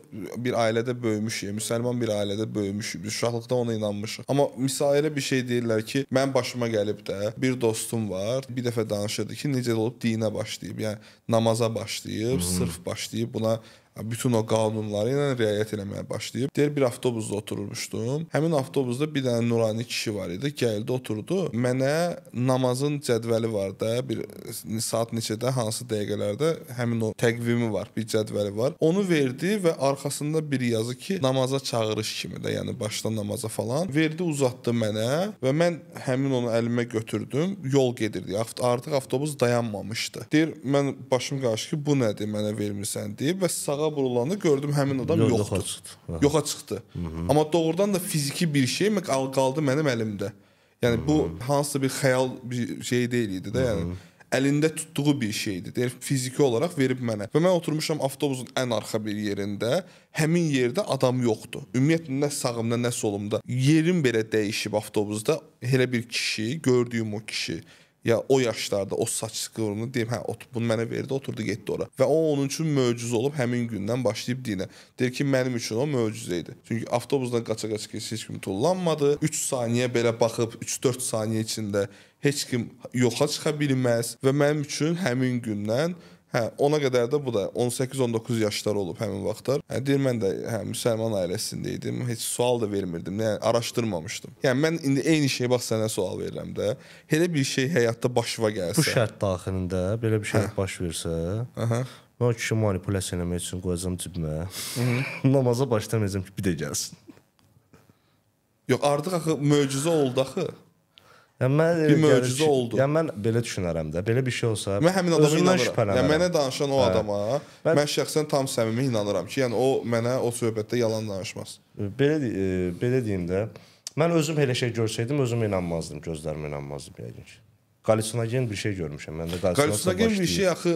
bir ailədə böyümüşük, müsəlman bir ailədə böyümüşük. Biz uşaqlıqda ona inanmışıq. Amma misal elə bir şey deyirlər ki, mən başıma gəlib də bir dostum var, bir dəfə danışırdı ki, necə olub dinə başlayıb, yəni namaza başlayıb, sırf başlayıb buna bütün o qanunları ilə riayət eləməyə başlayıb. Deyir bir avtobusda oturmuşdum. Həmin avtobusda bir dənə nurani kişi var idi. Gəldi oturdu. Mənə namazın cədvəli var da, bir saat neçədə, hansı dəqiqələrdə həmin o təqvimi var, bir cədvəli var. Onu verdi və arxasında bir yazı ki, namaza çağırış kimi də, yəni başda namaza falan. Verdi, uzatdı mənə və mən həmin onu əlimə götürdüm. Yol gedirdi. Artıq avtobus dayanmamışdı. Deyir, mən başım qarşı ki, bu nədir, mənə vermirsən deyib və sağa burulanda gördüm həmin adam Yox, yoxdur. yoxa çıxdı. Hə. Yoxa çıxdı. Amma doğrudan da fiziki bir şey qaldı mənim əlimdə. Yəni bu hansısa bir xəyal bir şey deyil idi də, yəni əlində tutduğu bir şeydir. Deyir fiziki olaraq verib mənə. Və mən oturmuşam avtobusun ən arxa bir yerində. Həmin yerdə adam yoxdur. Ümumiyyətlə nə sağımda, nə solumda. Yerim belə dəyişib avtobusda. Elə bir kişi, gördüyüm o kişi ya o yaşlarda o saç qıvrımını deyim, hə, ot, bunu mənə verdi, oturdu, getdi ora. Və o onun üçün möcüzə olub həmin gündən başlayıb dinə. Deyir ki, mənim üçün o möcüzə idi. Çünki avtobusdan qaça-qaça keçsə heç kim tullanmadı. 3 saniyə belə baxıb 3-4 saniyə içində heç kim yoxa çıxa bilməz və mənim üçün həmin gündən Hə, ona qədər də bu da 18-19 yaşlar olub həmin vaxtlar. Hə, deyir mən də hə müsəlman ailəsində idim. Heç sual da vermirdim. Yəni araşdırmamışdım. Yəni mən indi eyni şey bax sənə sual verirəm də. Elə bir şey həyatda başıma gəlsə. Bu şərt daxilində belə bir şey baş versə, Aha. mən o kişi manipulyasiya eləmək üçün qoyacam cibimə. Namaza başlamayacağam ki, bir də gəlsin. Yox, artıq axı möcüzə oldu axı. Yəni mən Bir möcüzə oldu. Yəni mən belə düşünərəm də. Belə bir şey olsa, Mən həmin adama inanıram. Yəni mənə danışan o adama Mən- mən şəxsən tam səmimi inanıram ki, yəni o mənə o söhbətdə yalan danışmaz. belə e, belə deyim də, mən özüm elə şey görsəydim, özümə inanmazdım, gözlərimə inanmazdım yəqin ki. Qalutsinogen bir şey görmüşəm. Məndə Qalutsinogen bir şey axı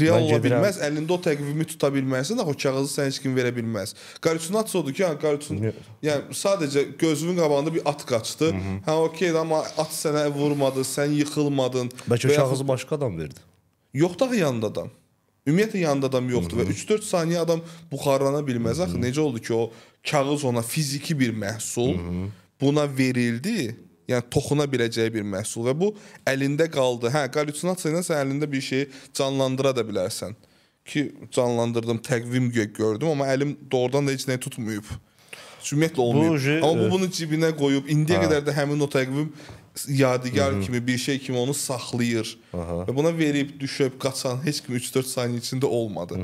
real ola bilməz. Əlində o təqvimi tuta bilməzsən, axı o kağızı sən heç kim verə bilməz. Qalusinasiya odur ki, yəni qalutsin yəni sadəcə gözünün qabağında bir at qaçdı. Hə, okey, amma at sənə vurmadı, sən yıxılmadın. Bəlkə yaxud- kağızı başqa adam verdi. Yoxdur axı yanında adam. Ümumiyyətlə yanında adam yoxdur və 3-4 saniyə adam buxarlana bilməz axı. Necə oldu ki, o kağız ona fiziki bir məhsul buna verildi. Yəni toxuna biləcəyi bir məhsul və bu əlində qaldı. Hə, qalüsinasiya ilə sən əlində bir şeyi canlandıra da bilərsən. Ki canlandırdım, təqvim gö- gördüm, amma əlim doğrudan da heç nə tutmayıb. Ümumiyyətlə olmayıb. je- amma bu bunu cibinə qoyub indiyə qədər də həmin o təqvim yadigar kimi bir şey kimi onu saxlayır. Və buna verib, düşüb, qaçan heç kim 3-4 saniyə içində olmadı.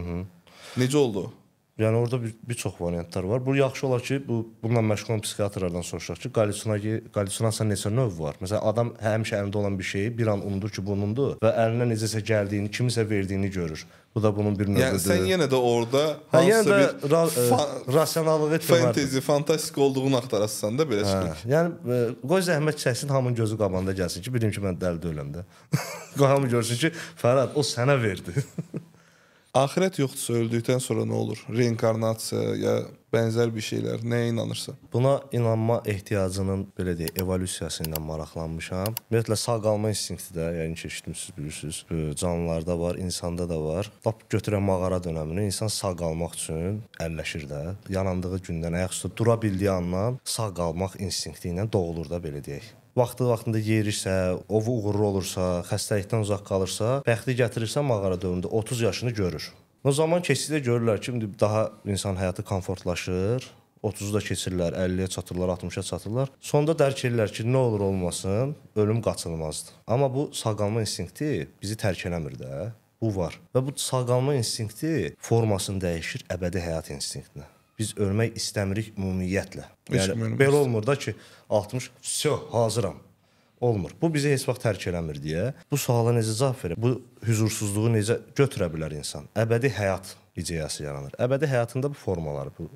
Necə oldu? Yəni orada bir, bir çox variantlar var. Bu yaxşı olar ki, bu bununla məşğul olan psixiatrlardan soruşaq ki, qallyusinasiya qallyusinasiya neçə növ var? Məsələn, adam həmişə əlində olan bir şeyi bir an unudur ki, bunundur və əlinə necəsə gəldiyini, kimisə verdiyini görür. Bu da bunun bir növüdür. Yəni sən yenə də orada hə, yenə də bir ra fa- fa rasionallığı etməlidir. fantezi, fantastik olduğunu axtarasan da belə Hə, şey. yəni e, qoy zəhmət çəksin, hamının gözü qabağında gəlsin ki, bilim ki, mən dəli deyiləm də. qoy hamı görsün ki, Fərhad o sənə verdi. Axirət yoxdursa öldükdən sonra nə olur? Reinkarnasiya ya bənzər bir şeylər, nəyə inanırsan? Buna inanma ehtiyacının belə deyək, evolyusiyası ilə maraqlanmışam. Ümumiyyətlə sağ qalma instinkti də, yəni ki, eşitmisiniz, bilirsiniz, bu canlılarda var, insanda da var. Lap götürən mağara dövrünü insan sağ qalmaq üçün əlləşir də. Yanandığı gündən ayaq üstə dura bildiyi andan sağ qalmaq instinkti ilə doğulur da belə deyək. Vaxtı vaxtında yerirsə, ovu uğurlu olursa, xəstəlikdən uzaq qalırsa, bəxti gətirirsə mağara dövründə 30 yaşını görür. O zaman keçiddə görürlər ki, indi daha insan həyatı komfortlaşır. 30-u da keçirlər, 50-yə çatırlar, 60-a çatırlar. Sonda dərk edirlər ki, nə olur olmasın, ölüm qaçılmazdır. Amma bu sağalma instinkti bizi tərk eləmir də. Bu var. Və bu sağalma instinkti formasını dəyişir əbədi həyat instinktinə. Biz ölmək istəmirik ümumiyyətlə. Yəni belə olmur da ki, 60, "Vsyo, hazıram." Olmur. Bu bizi heç vaxt tərk eləmir deyə. Bu suala necə cavab verə? Bu huzursuzluğu necə götürə bilər insan? Əbədi həyat ideyası yaranır. Əbədi həyatında bu formalar, bu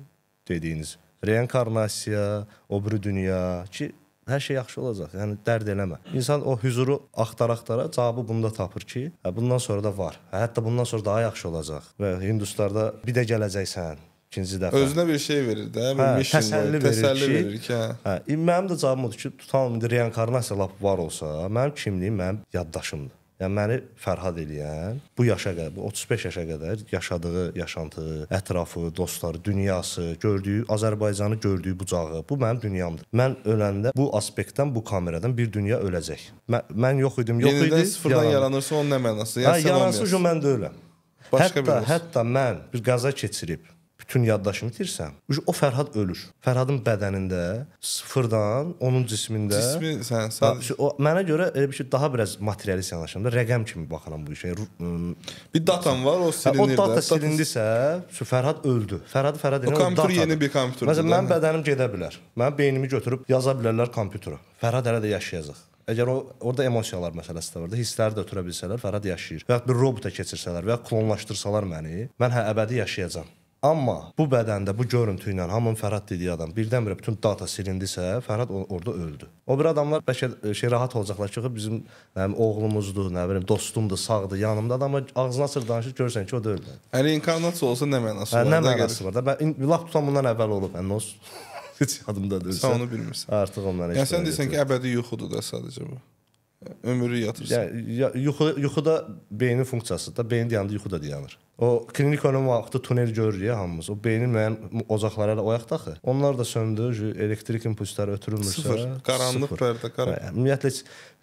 dediyiniz reinkarnasiya, o biri dünya ki, hər şey yaxşı olacaq. Yəni dərd eləmə. İnsan o huzuru axtara-axtara cavabı bunda tapır ki, hə bundan sonra da var. Hə, hətta bundan sonra daha yaxşı olacaq. Və Hinduslarda bir də gələcəksən ikinci dəfə. Özünə bir şey verir də, bir Hə, mission təsəlli verir təsəlli ki- verir ki, hə. Hə, mənim də cavabım odur ki, tutalım indi reinkarnasiya lap var olsa, mənim kimliyim mənim yaddaşımdır. Yəni məni Fərhad eləyən bu yaşa qədər, bu 35 yaşa qədər yaşadığı yaşantı, ətrafı, dostları, dünyası, gördüyü Azərbaycanı gördüyü bucağı, bu mənim dünyamdır. Mən öləndə bu aspektdən, bu kameradan bir dünya öləcək. Mən, mən yox idim, yox Yenidən idi. sıfırdan yarandı. yaranırsa onun nə mənası? Hə, sən yaransız olmayasın. o mən deyiləm. Başqa hətta, biri olsun. hətta mən bir qəza keçirib bütün yaddaşımı itirsəm, uj- o Fərhad ölür. Fərhadın bədənində sıfırdan onun cismində Cismi sən sən o mənə görə elə bir şey daha biraz materialist yanaşıram da, rəqəm kimi baxıram bu işə. Bir datan var, o silinir O data silindisə, şu Fərhad öldü. Fərhad Fərhad O elə kompüter yeni bir kompüterdir Məsələn, mənim bədənim gedə bilər. Mənim beynimi götürüb yaza bilərlər kompüterə. Fərhad hələ də yaşayacaq. Əgər o orada emosiyalar məsələsi də var da, hissləri də ötürə bilsələr, Fərhad yaşayır. Və ya bir robota keçirsələr və ya klonlaşdırsalar məni, mən hə əbədi yaşayacağam. Amma bu bədəndə bu görüntü ilə hamının Fərhad dediyi adam birdən-birə bütün data silindisə, Fərhad orada öldü. O bir adamlar bəlkə e, şey rahat olacaqlar ki, bizim nə bilim oğlumuzdur, nə bilim dostumdur, sağdır, yanımdadır, amma ağzına açır danışır görsən ki, o deyil. Hə, reinkarnasiya olsa nə mənası Hə, var? nə da mənası var da? Mən lap tutan bundan əvvəl olub, yəni heç yadımda deyil. Sən onu bilmirsən. Artıq o mənə. Yəni heç sən deyirsən ki, əbədi yuxudur da sadəcə bu. Ömrü yatırsan. Yəni ya, yuxu yuxuda beynin funksiyasıdır da, beyin dayandı, yuxu da dayanır. O klinik ölüm vaxtı tunel görürük ya hamımız. O beynin müəyyən ocaqları ilə oyaqdı axı. Onlar da söndü, elektrik impulsları ötürülmürsə, Sıfır. Qaranlıq pərdə, qaranlıq. Yəni, Ümumiyyətlə heç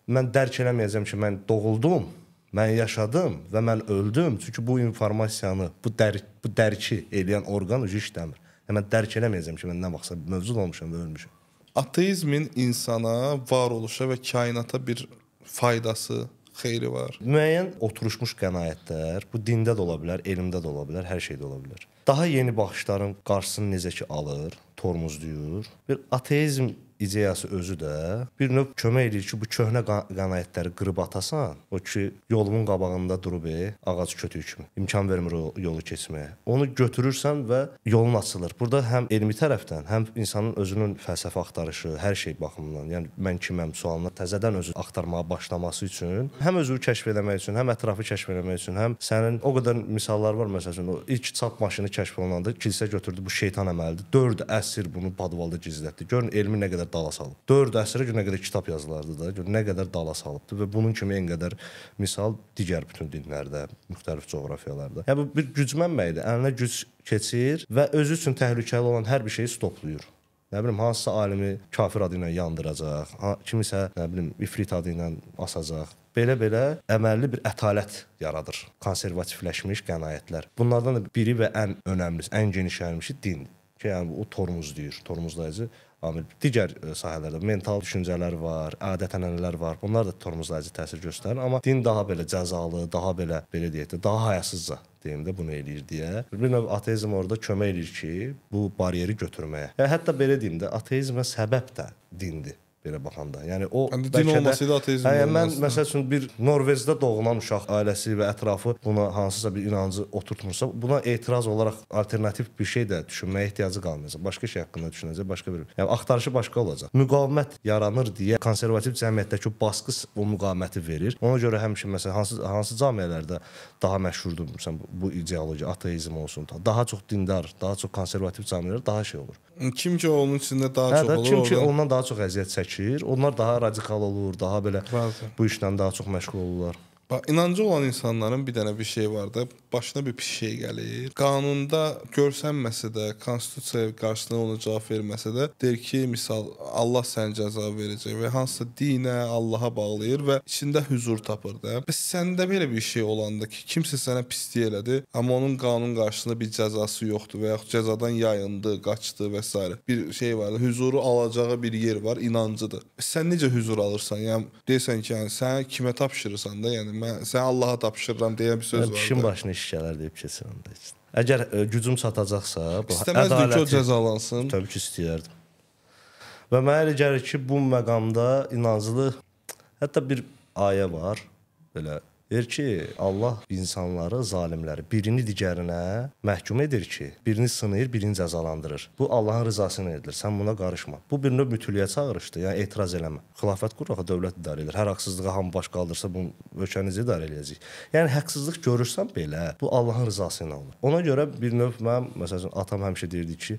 mən dərk eləməyəcəm ki, mən doğuldum, mən yaşadım və mən öldüm. Çünki bu informasiyanı, bu dər bu dərki eləyən orqan ucu işləmir. Yəni mən dərk eləməyəcəm ki, mən nə vaxtsa mövcud olmuşam və ölmüşəm. Ateizmin insana, varoluşa və kainata bir faydası, xeyri var. Müəyyən oturmuş qənaətlər, bu dində də ola bilər, elmdə də ola bilər, hər şeydə ola bilər. Daha yeni baxışların qarşısını necə ki alır, tormozlayır. Bir ateizm ideyası özü də bir növ kömək eləyir ki, bu köhnə qənaətləri qırıb atasan, o ki, yolumun qabağında durub e, ağac kötüyü kimi imkan vermir o yolu keçməyə. Onu götürürsən və yolun açılır. Burada həm elmi tərəfdən, həm insanın özünün fəlsəfi axtarışı, hər şey baxımından, yəni mən kiməm sualına təzədən özü axtarmağa başlaması üçün, həm özünü kəşf etmək üçün, həm ətrafı kəşf etmək üçün, həm sənin o qədər misallar var məsələn, o ilk çap maşını kəşf olunanda kilsə götürdü, bu şeytan əməlidir. 4 əsr bunu padvalda gizlətdi. Görün elmi nə qədər dala salıb. 4 əsrə görə nə qədər kitab yazılardı da, nə qədər dala salıbdı və bunun kimi en qədər misal digər bütün dinlərdə, müxtəlif coğrafiyalarda. Yəni bu bir gücmənməkdir. Əlinə güc keçir və özü üçün təhlükəli olan hər bir şeyi stoplayır. Nə bilim hansısa alimi kafir adı ilə yandıracaq, kimisə nə bilim ifrit adı ilə asacaq. Belə-belə əməlli bir ətalət yaradır. Konservativləşmiş qənaətlər. Bunlardan da biri və ən önəmlisi, ən geniş yayılmışı dindir. Ki, yəni o tormuz deyir, tormuzlayıcı amil. Digər ə, sahələrdə mental düşüncələr var, adət-ənənələr var. Bunlar da tormozlayıcı təsir göstərir, amma din daha belə cəzalı, daha belə belə deyək də, daha hayasızca deyim də bunu eləyir deyə. Bir növ ateizm orada kömək eləyir ki, bu bariyeri götürməyə. Yəni hətta belə deyim də, ateizmə səbəb də dindir belə baxanda. Yəni o din olmasaydı ateizm Hə, yəni mən məsəl üçün bir Norveçdə doğulan uşaq ailəsi və ətrafı buna hansısa bir inancı oturtmursa, buna etiraz olaraq alternativ bir şey də düşünməyə ehtiyacı qalmayacaq. Başqa şey haqqında düşünəcək, başqa bir. Yəni axtarışı başqa olacaq. Müqavimət yaranır deyə konservativ cəmiyyətdəki o baskı o müqaviməti verir. Ona görə həmişə məsələn hansı hansı cəmiyyələrdə daha məşhurdur məsələn bu- ideologiya, ateizm olsun, daha çox dindar, daha çox konservativ cəmiyyələr daha şey olur. Kim ki onun içində daha Hə, çox olur. kim ki ondan daha çox əziyyət çəkir, onlar daha radikal olur, daha belə Bəli. bu işlə daha çox məşğul olurlar. Bax, inancı olan insanların bir dənə bir şey var da, başına bir pis şey gəlir. Qanunda görsənməsə də, konstitusiyaya qarşılıq ona cavab verməsə də, deyir ki, misal Allah sənə cəza verəcək və hansısa dinə, Allaha bağlayır və içində huzur tapır da. Bəs səndə belə bir şey olanda ki, kimsə sənə pislik elədi, amma onun qanun qarşısında bir cəzası yoxdur və yaxud cəzadan yayındı, qaçdı və s. bir şey var. Huzuru alacağı bir yer var, inancıdır. Bəs sən necə huzur alırsan? Yəni deyirsən ki, yəni sən kimə tapşırırsan da, yəni mən sən Allaha tapşırıram deyə bir söz var. kişinin da. başına iş gələr deyib keçir onda heç. Əgər ə, gücüm çatacaqsa, bu İstəməzdin ki, o cəzalansın. təbii ki, istəyərdim. Və mənə elə gəlir ki, bu məqamda inanclı hətta bir ayə var, belə deyir ki, Allah insanları, zalimləri birini digərinə məhkum edir ki, birini sınayır, birini cəzalandırır. Bu Allahın rızasına edilir. Sən buna qarışma. Bu bir növ mütüliyə çağırışdır. Yəni etiraz eləmə. Xilafət quraq dövlət idarə edir. Hər haqsızlığa hamı baş qaldırsa bunu ölkəni necə idarə eləyəcək? Yəni haqsızlıq görürsən belə, bu Allahın rızası ilə olur. Ona görə bir növ mən məsələn atam həmişə deyirdi ki,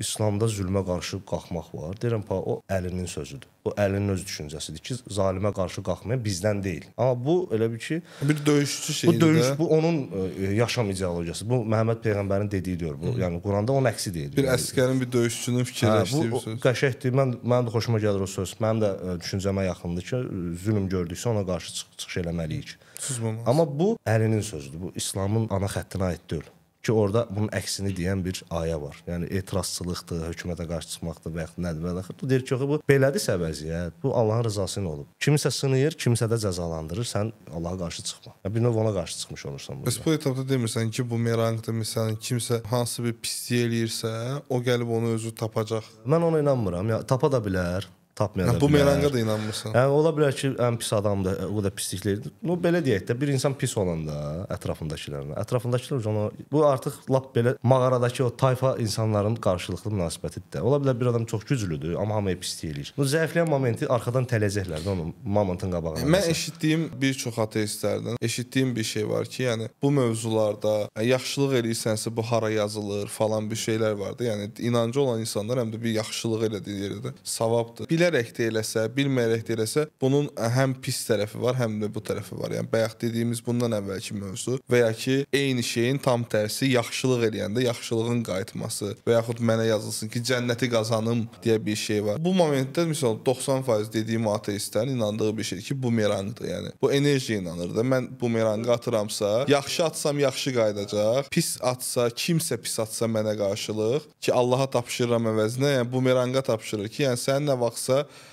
İslamda zülmə qarşı qalxmaq var. Deyirəm, pa o əlinin sözüdür. O əlinin öz düşüncəsidir ki, zalimə qarşı qalxmayan bizdən deyil. Amma bu elə bir ki, Bir döyüşçü şeydir bu döyüş də. bu onun ə, yaşam ideologiyası. Bu Məhəmməd peyğəmbərin dediyi deyil bu. Yəni Quranda onun əksi deyil. Bir Yəni, əskərin bir döyüşçünün Hə, fikirləşdiyi bu bir söz. qəşəngdir. Mən mənim də xoşuma gəlir o söz. Mənim də ə, düşüncəmə yaxındır ki, zülm gördüksə ona qarşı çıx çıxış eləməliyik. Susmamaq. Amma bu əlinin sözüdür. Bu İslamın ana xəttinə aid deyil. Ki orada bunun əksini deyən bir ayə var. Yəni etirazçılıqdır, hökumətə qarşı çıxmaqdır və yaxud nədir və yaxud bu deyir ki, bu belədirsə vəziyyət, bu Allahın rızası ilə olub. Kimisə sınayır, kimisə də cəzalandırır, sən Allaha qarşı çıxma. Yəni bir növ ona qarşı çıxmış olursan Bəs bu etapda demirsən ki, bu meranqdır, məsələn, kimsə hansı bir pislik eləyirsə, o gəlib onu özü tapacaq. Mən ona inanmıram. Ya tapa da bilər, tapmaya da Yəni, bu bilər. meranqa da inanmırsan. Yəni ola bilər ki, ən pis adamdır, o da pisliklərdir. No belə deyək də, bir insan pis olanda ətrafındakılarına, ətrafındakılar ona bu artıq lap belə mağaradakı o tayfa insanların qarşılıqlı münasibətidir də. Ola bilər bir adam çox güclüdür, amma hamıya pislik eləyir. Bu zəifləyən momenti arxadan tələcəklər də onun momentın qabağına. Mən eşitdiyim bir çox ateistlərdən eşitdiyim bir şey var ki, yəni bu mövzularda yaxşılıq eləyirsənsə bu hara yazılır falan bir şeylər vardı. Yəni inancı olan insanlar həm də bir yaxşılıq elədiyi yerdə savabdır. Bilərək də eləsə, bilməyərək də eləsə, bunun həm pis tərəfi var, həm də bu tərəfi var. Yəni bayaq dediyimiz bundan əvvəlki mövzu və ya ki, eyni şeyin tam tərsi yaxşılıq eləyəndə yaxşılığın qayıtması və yaxud mənə yazılsın ki, cənnəti qazanım deyə bir şey var. Bu momentdə məsəl 90% dediyim ateistlərin inandığı bir şeydir ki, bumeranqdır. Yəni bu enerjiyə inanır da. Mən bumeranqı atıramsa, yaxşı atsam yaxşı qayıdacaq. Pis atsa, kimsə pis atsa mənə qarşılıq ki, Allaha tapşırıram əvəzinə, yəni bumeranqa tapşırır ki, yəni sən nə vaxtsa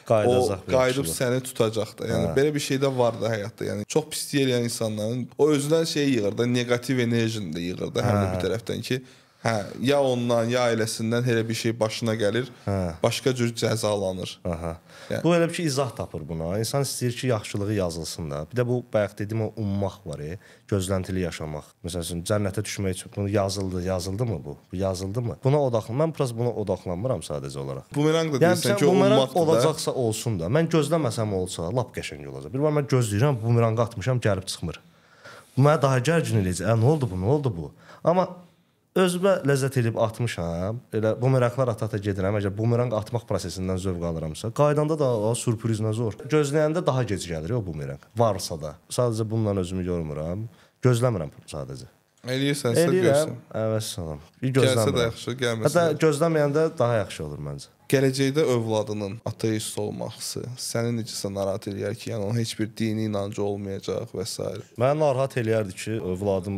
Qayıdacaq o bir qayıdıb səni tutacaq da. Yəni Hə. belə bir şey də var da həyatda. Yəni çox pislik eləyən insanların o özündən şey yığır da, neqativ enerjini də yığır da həm də bir tərəfdən ki, hə, ya ondan, ya ailəsindən elə bir şey başına gəlir, Hə. başqa cür cəzalanır. Aha. Yəni- Bu elə bir ki izah tapır buna. İnsan istəyir ki, yaxşılığı yazılsın da. Bir də bu bayaq dediyim o ummaq var, e, gözləntili yaşamaq. Məsələn, cənnətə düşmək üçün bunu yazıldı, yazıldı mı bu? Bu yazıldı mı? Buna odaqlan. Mən biraz buna odaqlanmıram sadəcə olaraq. Bumeranq da Yəni deyirsən sən ki, o bumerang ummaqdır da. olacaqsa olsun da. Mən gözləməsəm olsa, lap qəşəng olacaq. Bir var mən gözləyirəm, bumeranqı atmışam, gəlib çıxmır. Bu mənə daha gərgin eləyəcək. Ə, nə oldu bu? Nə oldu bu? Amma özümə ləzzət edib atmışam. Elə bumeranglar ata-ata gedirəm. Əgər bumeranq atmaq prosesindən zövq alıramsa, qaydanda da o sürprizlə zor. Gözləyəndə daha gec gəlir o bumeranq. Varsa da. Sadəcə bununla özümü yormuram. Gözləmirəm sadəcə. Eləyirsənsə Eləyirəm. görsən. Əvəssalam. Bir Gəlsə də gözləmirəm. yaxşı, gəlməsə. Hətta də- gözləməyəndə daha yaxşı olur məncə. Gələcəkdə övladının ateist olması səni necəsə narahat eləyər ki, yəni onun heç bir dini inancı olmayacaq və s. Mən narahat eləyərdi ki, övladım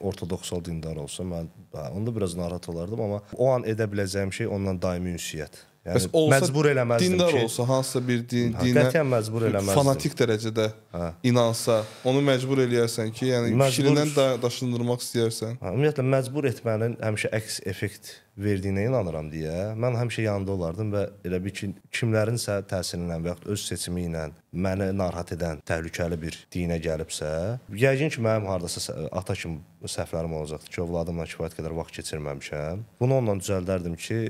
ortodoksal dindar olsa, mən onda biraz narahat olardım, amma o an edə biləcəyim şey ondan daimi ünsiyyət. Yəni Bəs olsa məcbur eləməzdim dindar ki, olsa hansısa bir din, Ha, dinə qətiyyən məcbur eləməzdim. fanatik dərəcədə Hə. inansa, onu məcbur eləyərsən ki, yəni Məcbur- fikrindən da daşındırmaq istəyirsən. Ha, Ümumiyyətlə məcbur etmənin həmişə əks effekt verdiyinə inanıram deyə mən həmişə yanında olardım və elə bir ki, kimlərinsə təsiri ilə və yaxud öz seçimi ilə məni narahat edən təhlükəli bir dinə gəlibsə, yəqin ki, mənim hardasa ata kimi səhvlərim olacaqdı ki, övladımla kifayət qədər vaxt keçirməmişəm. Bunu onunla düzəldərdim ki,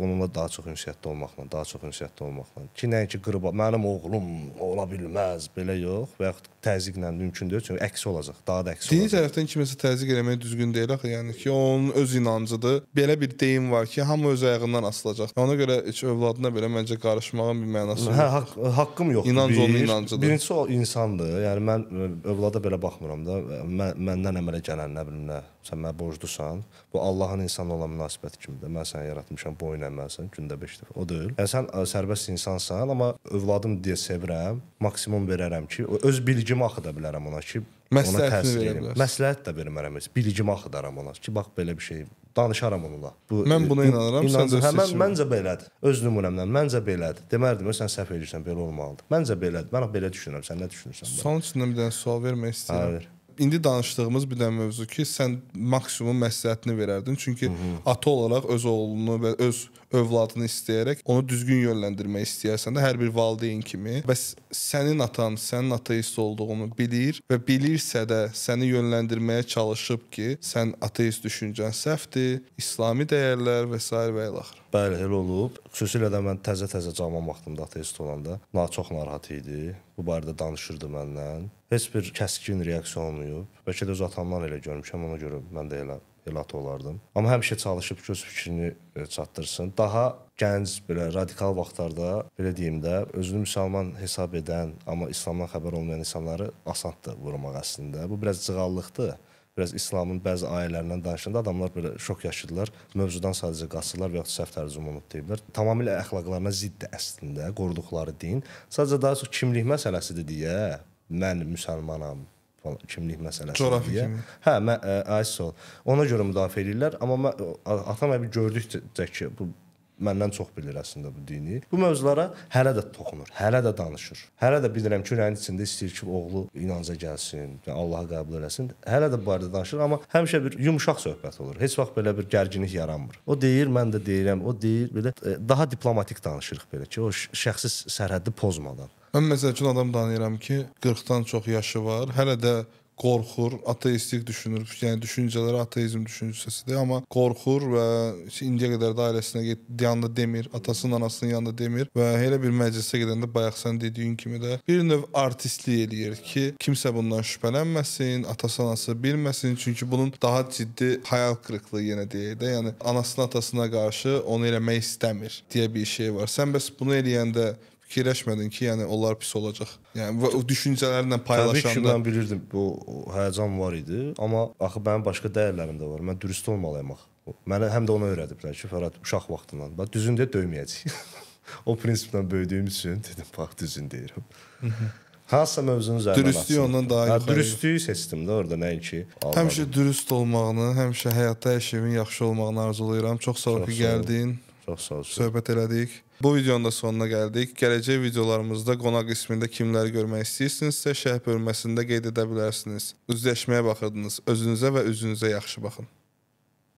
onunla daha çox ünsiyyətdə olmaqla, daha çox ünsiyyətdə olmaqla. Ki, nəinki qırıb mənim oğlum ola bilməz, belə yox və yaxud təzyiqlə mümkün deyil, çünki əksi olacaq, daha da Dini olacaq. tərəfdən kiməsə təzyiq eləmək düzgün deyil axı, yəni ki, onun öz inancıdır. Belə bir deyim var ki, hamı öz ayağından asılacaq. Ona görə heç övladına belə məncə qarışmağın bir mənası Hə, yox. haqq, haqqım yoxdur. İnanc bir. onun inancıdır. Birincisi o insandır. Yəni mən ə, övlada belə baxmıram da. Mən məndən əmələ gələn nə bilim nə, sən mənə borclusan. Bu Allahın insanla olan münasibəti kimidir. Mən səni yaratmışam, boyun əməlisən gündə 5 dəfə. O deyil. Yəni sən ə, sərbəst insansan, amma övladım deyə sevirəm. Maksimum verərəm ki, öz bilicimi axıda bilərəm ona ki, ona təsir edim. Məsləhət də vermərəm heç. Bilicimi axıdaram ona ki, bax belə bir şey danışaram onunla. Bu Mən buna in- inanıram, sən inancı- də hə, mən, məncə belədir. Öz nümunəmdən məncə belədir. Demərdim, sən səhv edirsən, belə olmalıdır. Məncə belədir. Mən belə düşünürəm. Sən nə düşünürsən? Son içindən bir dənə sual vermək Hə, istəyirəm. ver. İndi danışdığımız bir dənə mövzu ki, sən maksimum məsləhətini verərdin. Çünki Hı -hı. ata olaraq öz oğlunu və öz övladını istəyərək onu düzgün yönləndirmək istəyirsən də hər bir valideyn kimi. Bəs sənin atan, sənin ateist olduğunu bilir və bilirsə də səni yönləndirməyə çalışıb ki, sən ateist düşüncən səhvdir, İslami dəyərlər və s. və ilə axır. Bəli, elə olub. Xüsusilə də mən təzə-təzə cavan vaxtımda ateist olanda na çox narahat idi. Bu barədə danışırdı məndən. Heç bir kəskin reaksiya olmayıb. Bəlkə də öz atamdan elə görmüşəm, ona görə mən də elə elə ata olardım. Amma həmişə çalışıb öz fikrini e, çatdırsın. Daha gənc belə radikal vaxtlarda belə deyim də, özünü müsəlman hesab edən, amma İslamdan xəbər olmayan insanları asandır vurmaq əslində. Bu biraz cığallıqdır. Biraz İslamın bəzi ayələrindən danışanda adamlar belə şok yaşadılar. Mövzudan sadəcə qaçırlar və ya səhv tərcümə olunub deyiblər. Tamamilə əxlaqlarına ziddir əslində qoruduqları din. Sadəcə daha çox kimlik məsələsidir deyə mən müsəlmanam falan kimlik məsələsi Coğrafi deyə. kimlik. Hə, mən ə, ISO. Ona görə müdafiə edirlər, amma mən atam əbi gördükcə ki, bu məndən çox bilir əslində bu dini. Bu mövzulara hələ də toxunur, hələ də danışır. Hələ də bilirəm ki, ürəyin içində istəyir ki, oğlu inanca gəlsin, Allahı qəbul eləsin. Hələ də bu barədə danışır, amma həmişə bir yumşaq söhbət olur. Heç vaxt belə bir gərginlik yaranmır. O deyir, mən də deyirəm, o deyir, belə daha diplomatik danışırıq belə ki, o şəxsi sərhəddi pozmadan. Mən məsəl üçün adam tanıyıram ki, 40-dan çox yaşı var. Hələ də qorxur, ateistlik düşünür. Yəni düşüncələri ateizm düşüncəsidir, amma qorxur və indiyə qədər də ailəsinə get, yanında demir, atasının, anasının yanında demir və elə bir məclisə gedəndə bayaq sən dediyin kimi də bir növ artistlik eləyir ki, kimsə bundan şübhələnməsin, atası, anası bilməsin, çünki bunun daha ciddi hayal qırıqlığı yenə deyək də, yəni anasına, atasına qarşı onu eləmək istəmir deyə bir şey var. Sən bəs bunu eləyəndə fikirləşmədin ki, yəni onlar pis olacaq. Yəni o düşüncələrlə Təbii ki, paylaşanda mən bilirdim bu həyəcan var idi, amma axı mənim başqa dəyərlərim də var. Mən dürüst olmalıyam axı. Mənə həm də ona öyrədiblər ki, Fərhad uşaq vaxtından. Bax düzün deyə döyməyəcək. o prinsiplə böyüdüyüm üçün dedim, bax düzün deyirəm. Hansısa mövzunun üzərinə Dürüstlük ondan daha hə, yuxarı. dürüstlüyü seçdim də orada nəinki. həmişə dürüst olmağını, həmişə həyatda hər şeyin yaxşı olmağını arzulayıram. Çox sağ ol ki, gəldin. Çox sağ ol. Söhbət elədik. Bu videonun da sonuna gəldik. Gələcək videolarımızda qonaq qismində kimləri görmək istəyirsinizsə, şərh bölməsində qeyd edə bilərsiniz. Üzləşməyə baxırdınız. Özünüzə və üzünüzə yaxşı baxın.